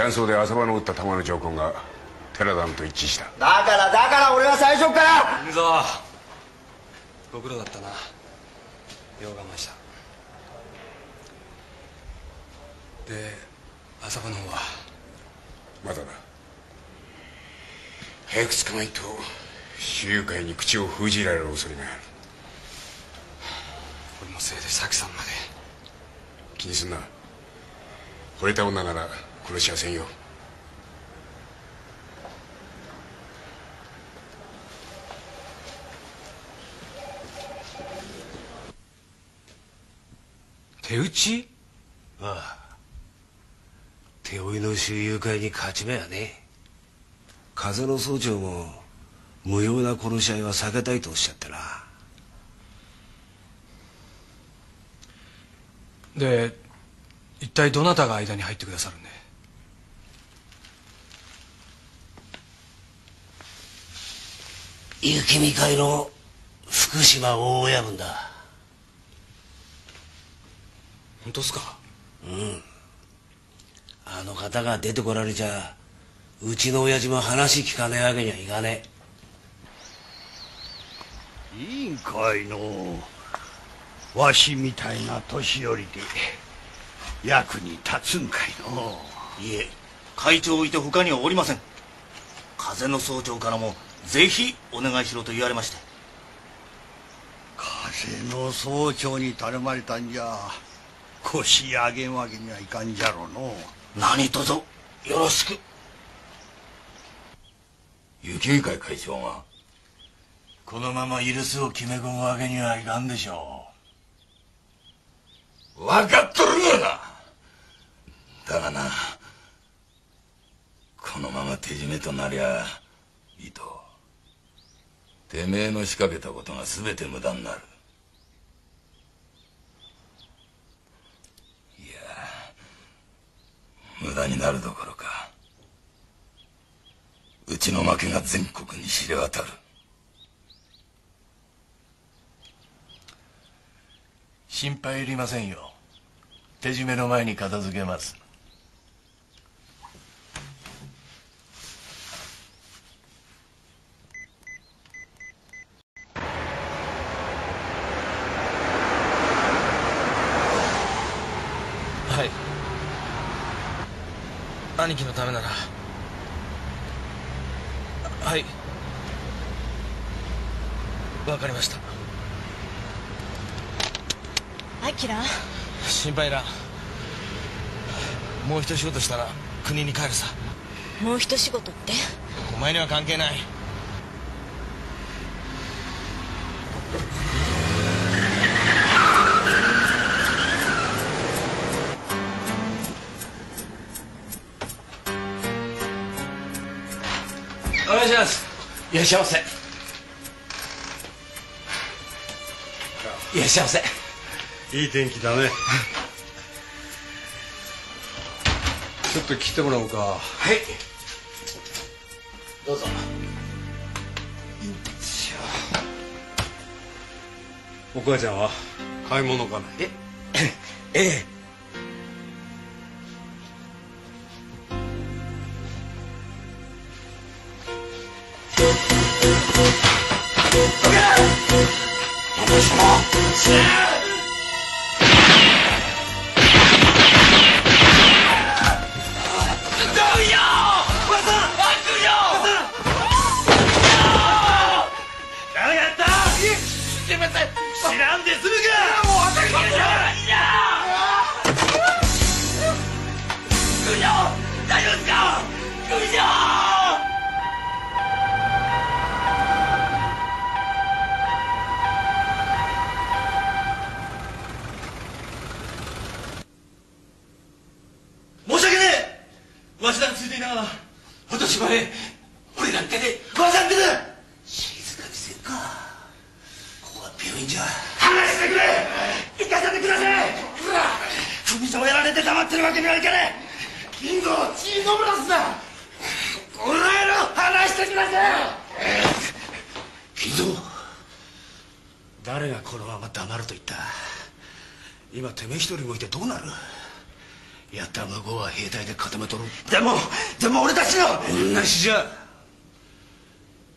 雀荘で浅場の撃った弾の兆候が寺田のと一致した。だからだから俺は最初から。行くぞご苦労だったな。よう我慢した。で浅場の方は？まだだ。早く捕まえんと私有会に口を封じられる恐れがある。俺のせいで佐木さんまで。気にすんな。惚れた女なら殺しやせんよ。手打ち？ああ手負いの周遊会に勝ち目はね風の総長も無用な殺し合いは避けたいとおっしゃってな。で一体どなたが間に入ってくださるんで？雪見会の福島大親分だ。本当っすか？うん。あの方が出てこられちゃうちの親父も話聞かねえわけにはいかね委員会のわしみたいな年寄りで役に立つんかいの。いえ会長を置いて他にはおりません。風の総長からもぜひお願いしろと言われまして。風の総長に頼まれたんじゃ腰上げんわけにはいかんじゃろうの。何卒よろしく。雪見会会長が。このまま許すを決め込むわけにはいかんでしょ分かっとるがな。だがなこのまま手締めとなりゃいいとてめえの仕掛けたことが全て無駄になる。いや無駄になるどころかうちの負けが全国に知れ渡る。心配いりませんよ。手締めの前に片付けます。兄貴のためなら。はい。わかりました。アキラ？心配いらん。もう一仕事したら国に帰るさ。もう一仕事って？お前には関係ないいらっしゃいませ。いらっしゃいませ。いい天気だね。ちょっと来てもらおうか。はい。どうぞ。お母ちゃんは買い物かね？えええ走开我同じじゃ。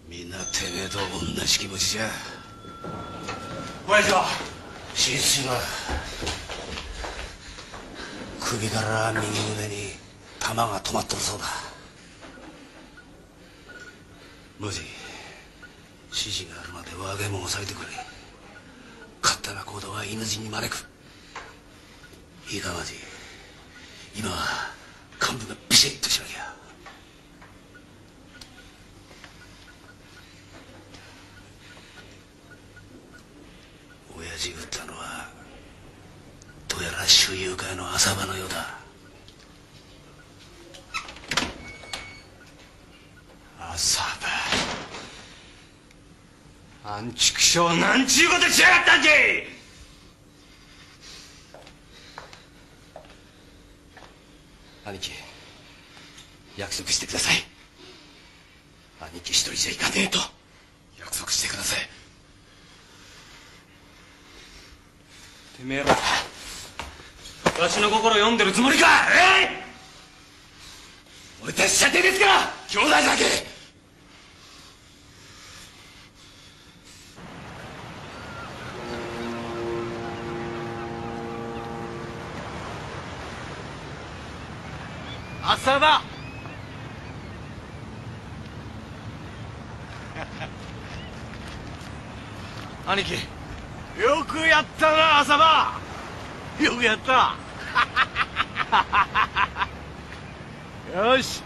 みんなてめえと同じ気持ちじゃ。親父は真髄は首から右胸に弾が止まっとるそうだ。もし指示があるまで若えもんを下げてくれ。勝手な行動は犬死に招く。いいかマジ今は幹部がビシッとしなきゃ親父撃ったのはどうやら周遊会の浅場のようだ。朝場。アンチクショーなんちゅうことしやがったんじゃい！兄貴約束してください。兄貴一人じゃいかねえと。約束してください。てめえら。わしの心読んでるつもりか！えい！俺たち射程ですか！ら兄弟だけ！浅田！兄貴よくやったな浅田よくやった。よし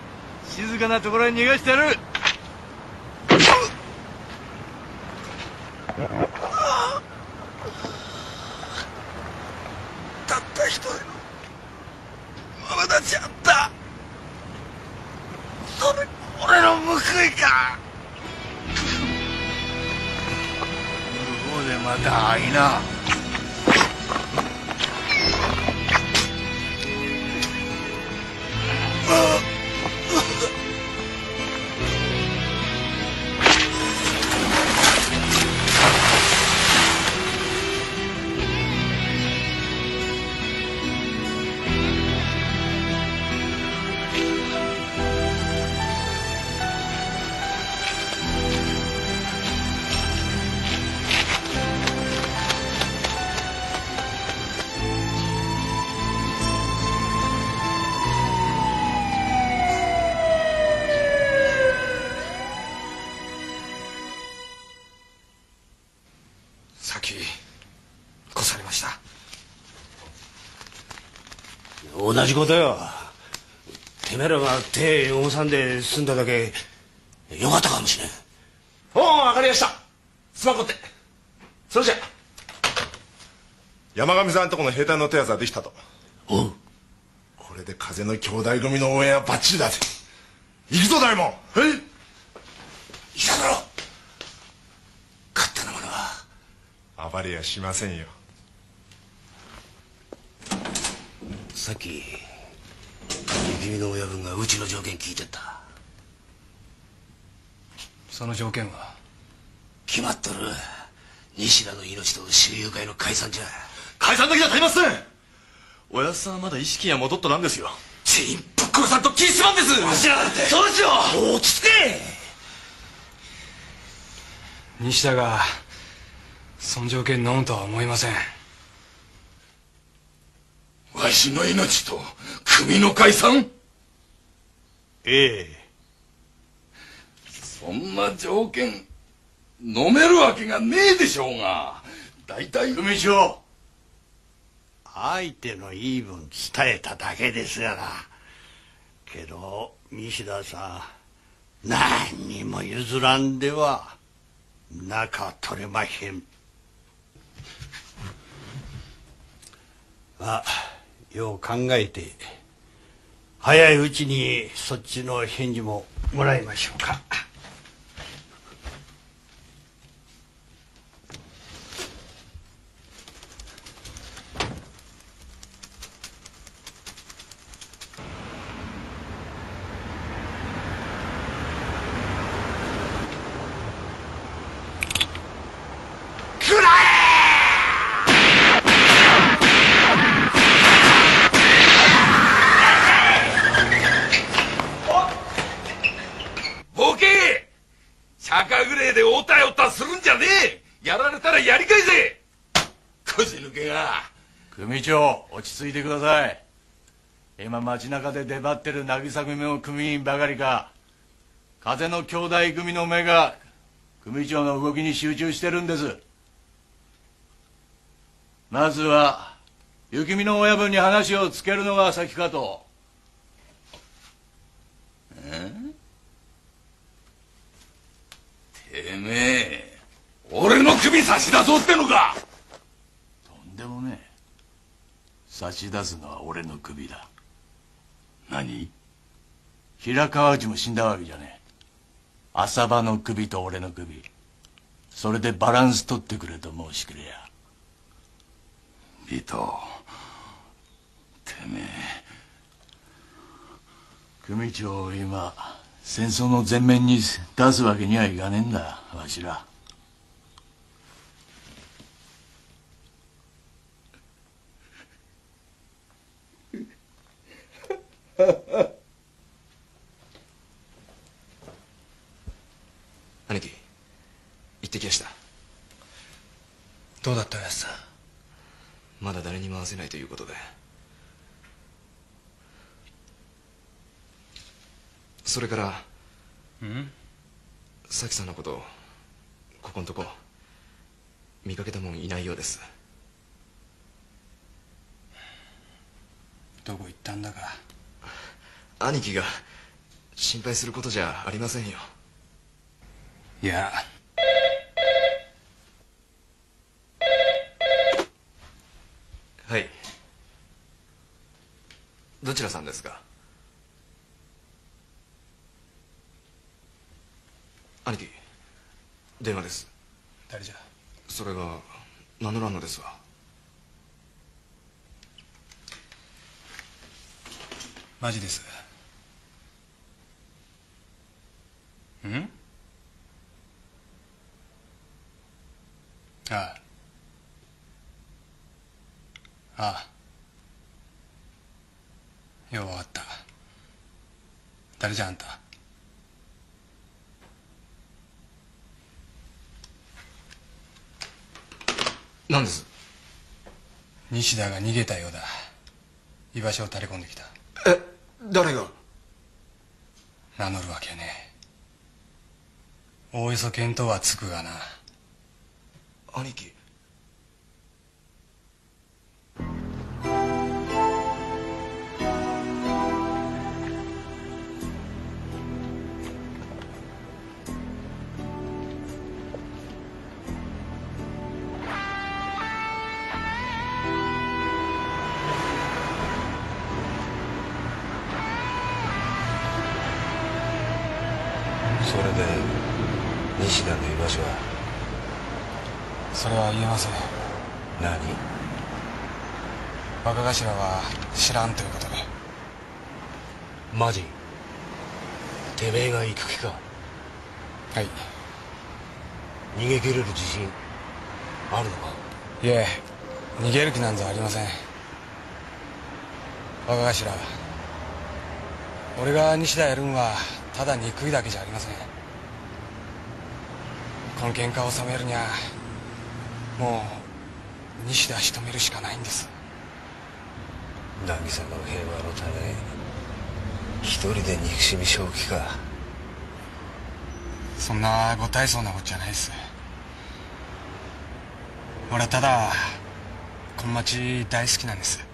静かなところに逃がしてやる。長いな同じことよ。てめえらが手汚さんで済んだだけよかったかもしれん。おお分かりやした。すまんこって。それじゃ。山上さんとこの兵隊の手はずはできたと。おう。これで風の兄弟組の応援はバッチリだぜ。行くぞ大門。はいいかだろ勝手なものは。暴れやしませんよさっき君の親分がうちの条件聞いてった。その条件は？決まっとる。西田の命と周遊会の解散じゃ。解散だけじゃ足りません。おやっさんはまだ意識には戻っとなんですよ。全員ぶっ殺さんと気すまんです。わしらだって。そうですよ落ち着け。西田がその条件飲むとは思いませんわしの命と組の解散？ええ。そんな条件飲めるわけがねえでしょうが。大体組長相手の言い分伝えただけですがな。けど西田さん何にも譲らんでは中取れまへん。まあよう考えて早いうちにそっちの返事ももらいましょうかくらえ抜けが組長落ち着いてください今街中で出張ってる渚組の組員ばかりか。風の兄弟組の目が組長の動きに集中してるんです。まずは雪見の親分に話をつけるのが先かと。てめえ俺の首差し出そうってのか。とんでもねえ。差し出すのは俺の首だ。何？平川内も死んだわけじゃねえ。浅場の首と俺の首。それでバランス取ってくれと申しくれや。尾藤。てめえ。組長を今戦争の前面に出すわけにはいかねえんだわしら 兄貴行ってきました。どうだったおやつさ？んまだ誰にも会わせないということで。それからうん？咲さんのことここんとこ見かけたもんいないようです。どこ行ったんだか兄貴が心配することじゃありませんよ。いや。はい。どちらさんですか？兄貴電話です。誰じゃ？それが名乗らんのですわマジですん？ああ。ああ。よう分かった。誰じゃあんた？何です？西田が逃げたようだ。居場所を垂れ込んできた。え誰が？名乗るわけねえおおよそ見当はつくがな。兄貴。若頭は知らんということで。マジ？てめえが行く気か？はい。逃げ切れる自信？あるのか？いえ逃げる気なんざありません。若頭。俺が西田やるんはただ憎いだけじゃありません。この喧嘩を収めるにはもう西田仕留めるしかないんです渚の平和のため一人で憎しみ正気か。そんなご大層なことじゃないっす。俺はただこの町大好きなんです。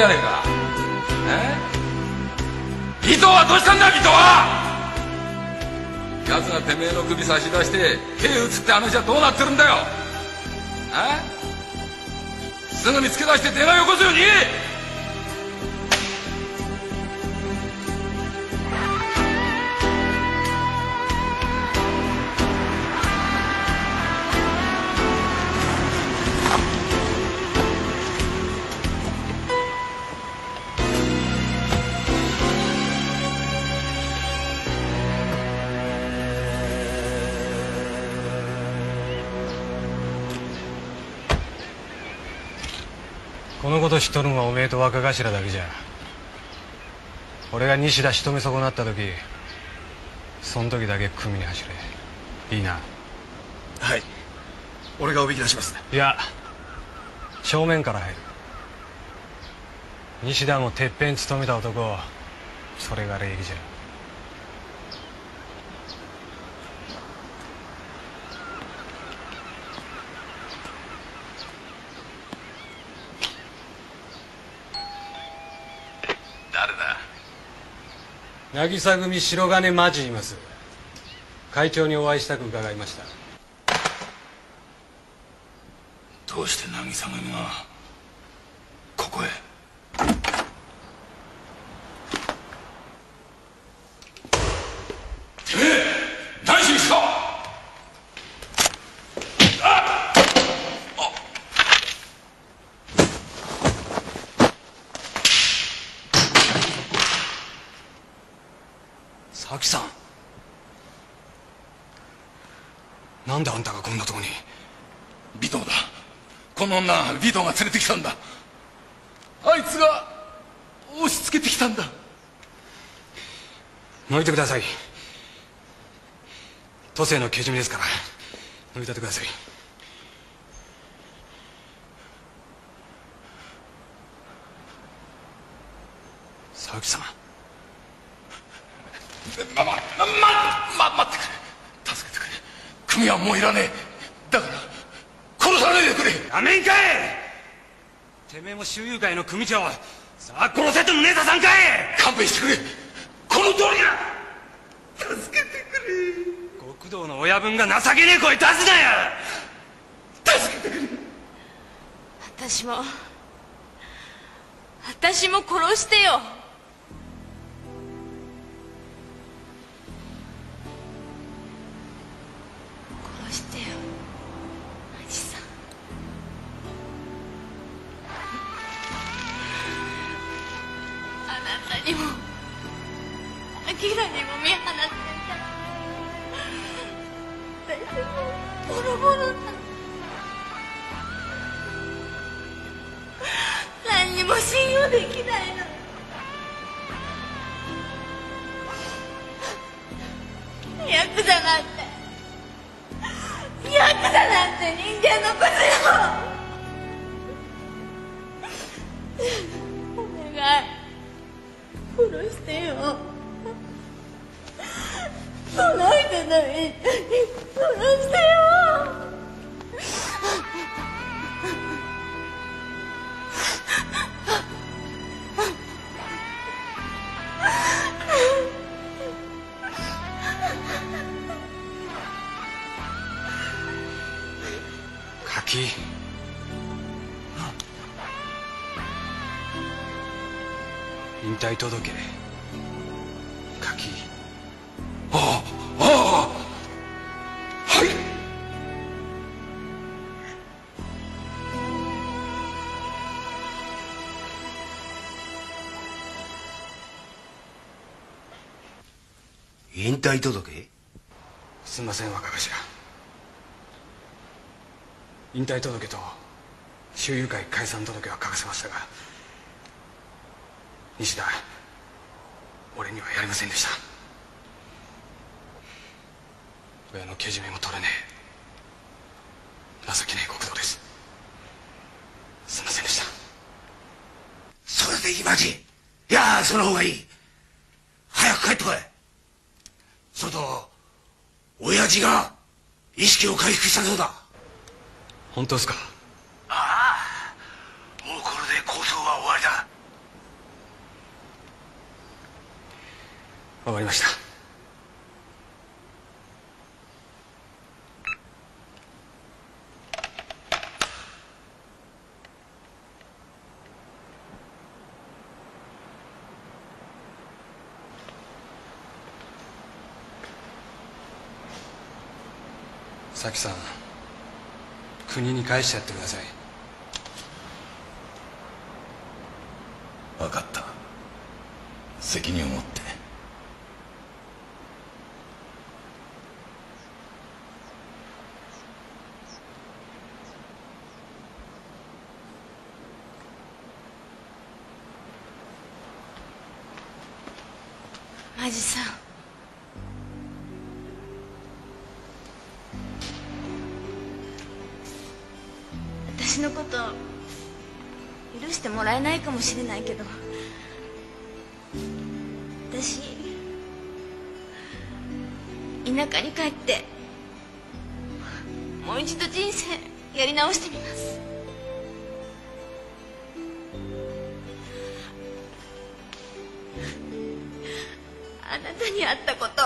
じゃねえか。え？尾藤はどうしたんだ尾藤は？奴がてめえの首差し出して手打つって話はどうなってるんだよ。え？すぐ見つけ出して電話よこすように！このこと知っとるのはおめえと若頭だけじゃ。俺が西田仕留め損なった時その時だけ組に走れ。いいな。はい。俺がおびき出します。いや正面から入る。西田もてっぺん務めた男それが礼儀じゃ誰だ渚組白金マジいます。会長にお会いしたく伺いました。どうして渚組がここへてめえ何しに来た佐木さんなんであんたがこんなとこに尾藤だこの女尾藤が連れてきたんだ。あいつが押し付けてきたんだ。抜いてください。都政のけじめですから抜いたってください。佐木さんま、ま、ま、ま、待ってくれ。助けてくれ。組はもういらねえ。だから殺さないでくれ。やめんかいてめえも周遊会の組長。さあ殺せともねえささんかい勘弁してくれ。この通りだ。助けてくれ。極道の親分が情けねえ声出すなよ。助けてくれ。私も私も殺してよて人間のクズよ。お願い。殺してよ。その人の一緒に殺してよ退届柿。ああああはい。引退届？すみません若頭。引退届と周遊会解散届は書かせましたが。西田俺にはやりませんでした。親のけじめも取れねえ。情けねえ国道です。すいませんでした。それでいいマジ。いやその方がいい。早く帰ってこい。それと親父が意識を回復したそうだ。本当ですかああもうこれで構想は終わりだわかりました。佐木さん国に返してやってください。分かった。責任を持って。マジさん。私のこと許してもらえないかもしれないけど。私田舎に帰ってもう一度人生やり直してみます。たに会ったこと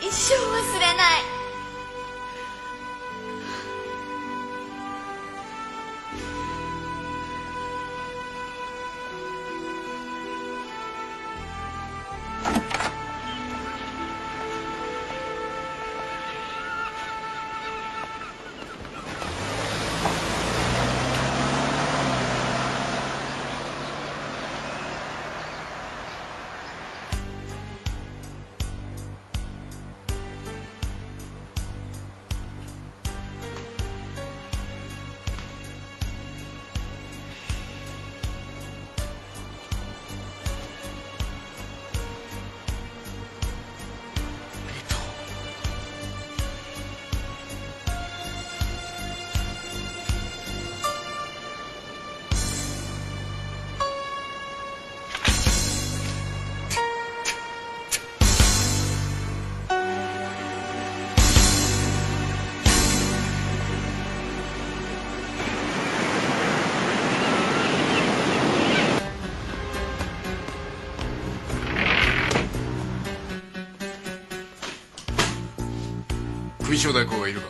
一生忘れない。組長代行はいるか。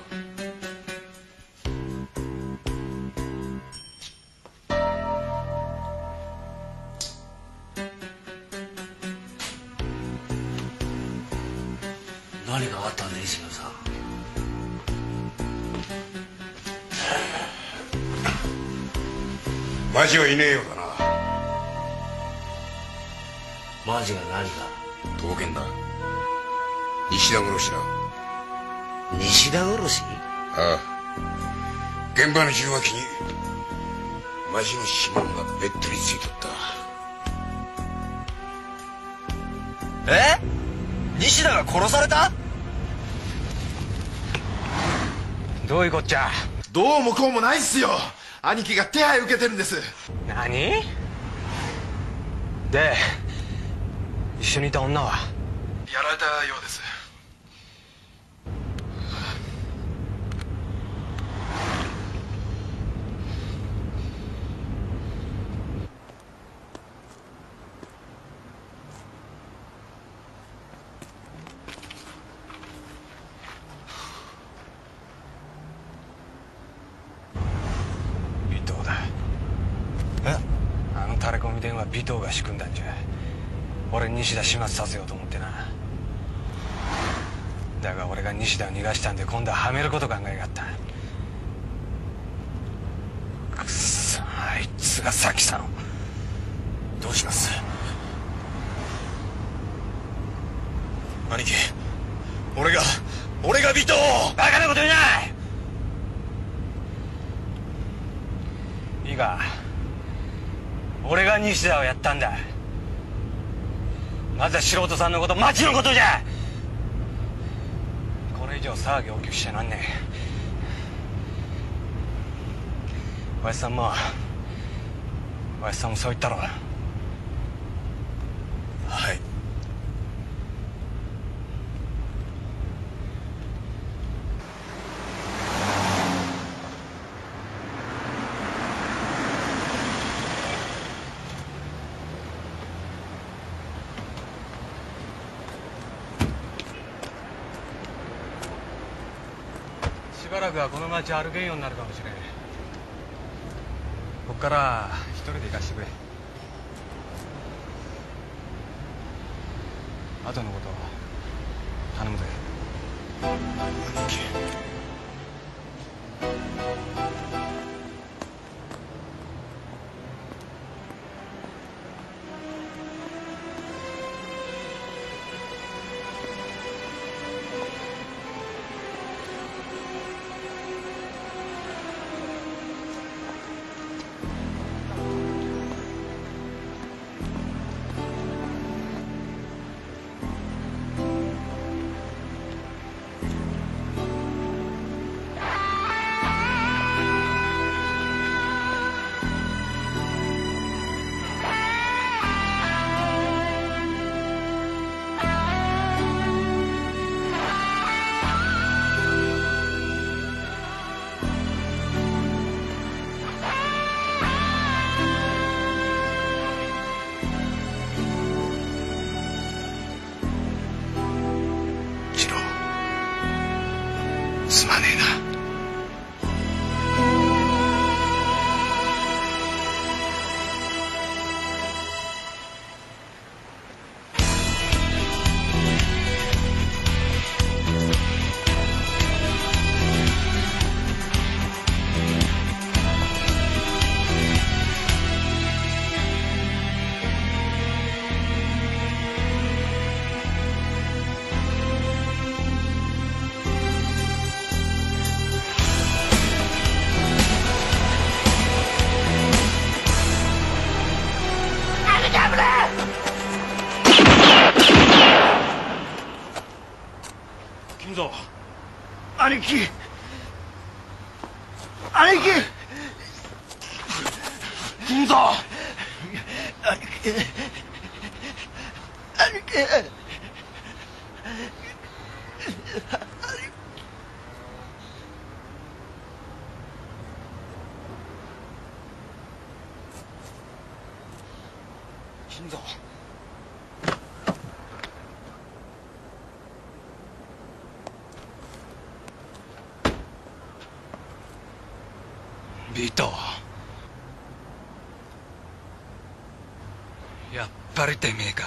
何かあったんで石野さん。マジはいねえよ現場の重脇にマジの指紋がべっとりついとった。え？西田が殺された？どういうこっちゃ？どうもこうもないっすよ。兄貴が手配受けてるんです。何？で一緒にいた女はやられたようです尾藤だえあのタレコミ電話尾藤が仕組んだんじゃ。俺西田始末させようと思ってな。だが俺が西田を逃がしたんで今度ははめること考えがあった。くっそあいつが咲さんを。どうします？兄貴俺が俺が尾藤を！バカなこと言うな！いいか？俺が西田をやったんだ。まずは素人さんのこと町のことじゃ。これ以上騒ぎ大きくしちゃなんねえ。おやさんもおやさんもそう言ったろはいしばらこの町歩けんようになるかもしれん。こっから一人で行かしてくれ。後のことは頼むぜ。兄貴兄貴兄貴金蔵兄貴兄貴金蔵ビトやっぱりてめえか。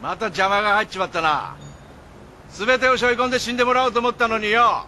また邪魔が入っちまったな。全てを背負い込んで死んでもらおうと思ったのによ。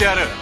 今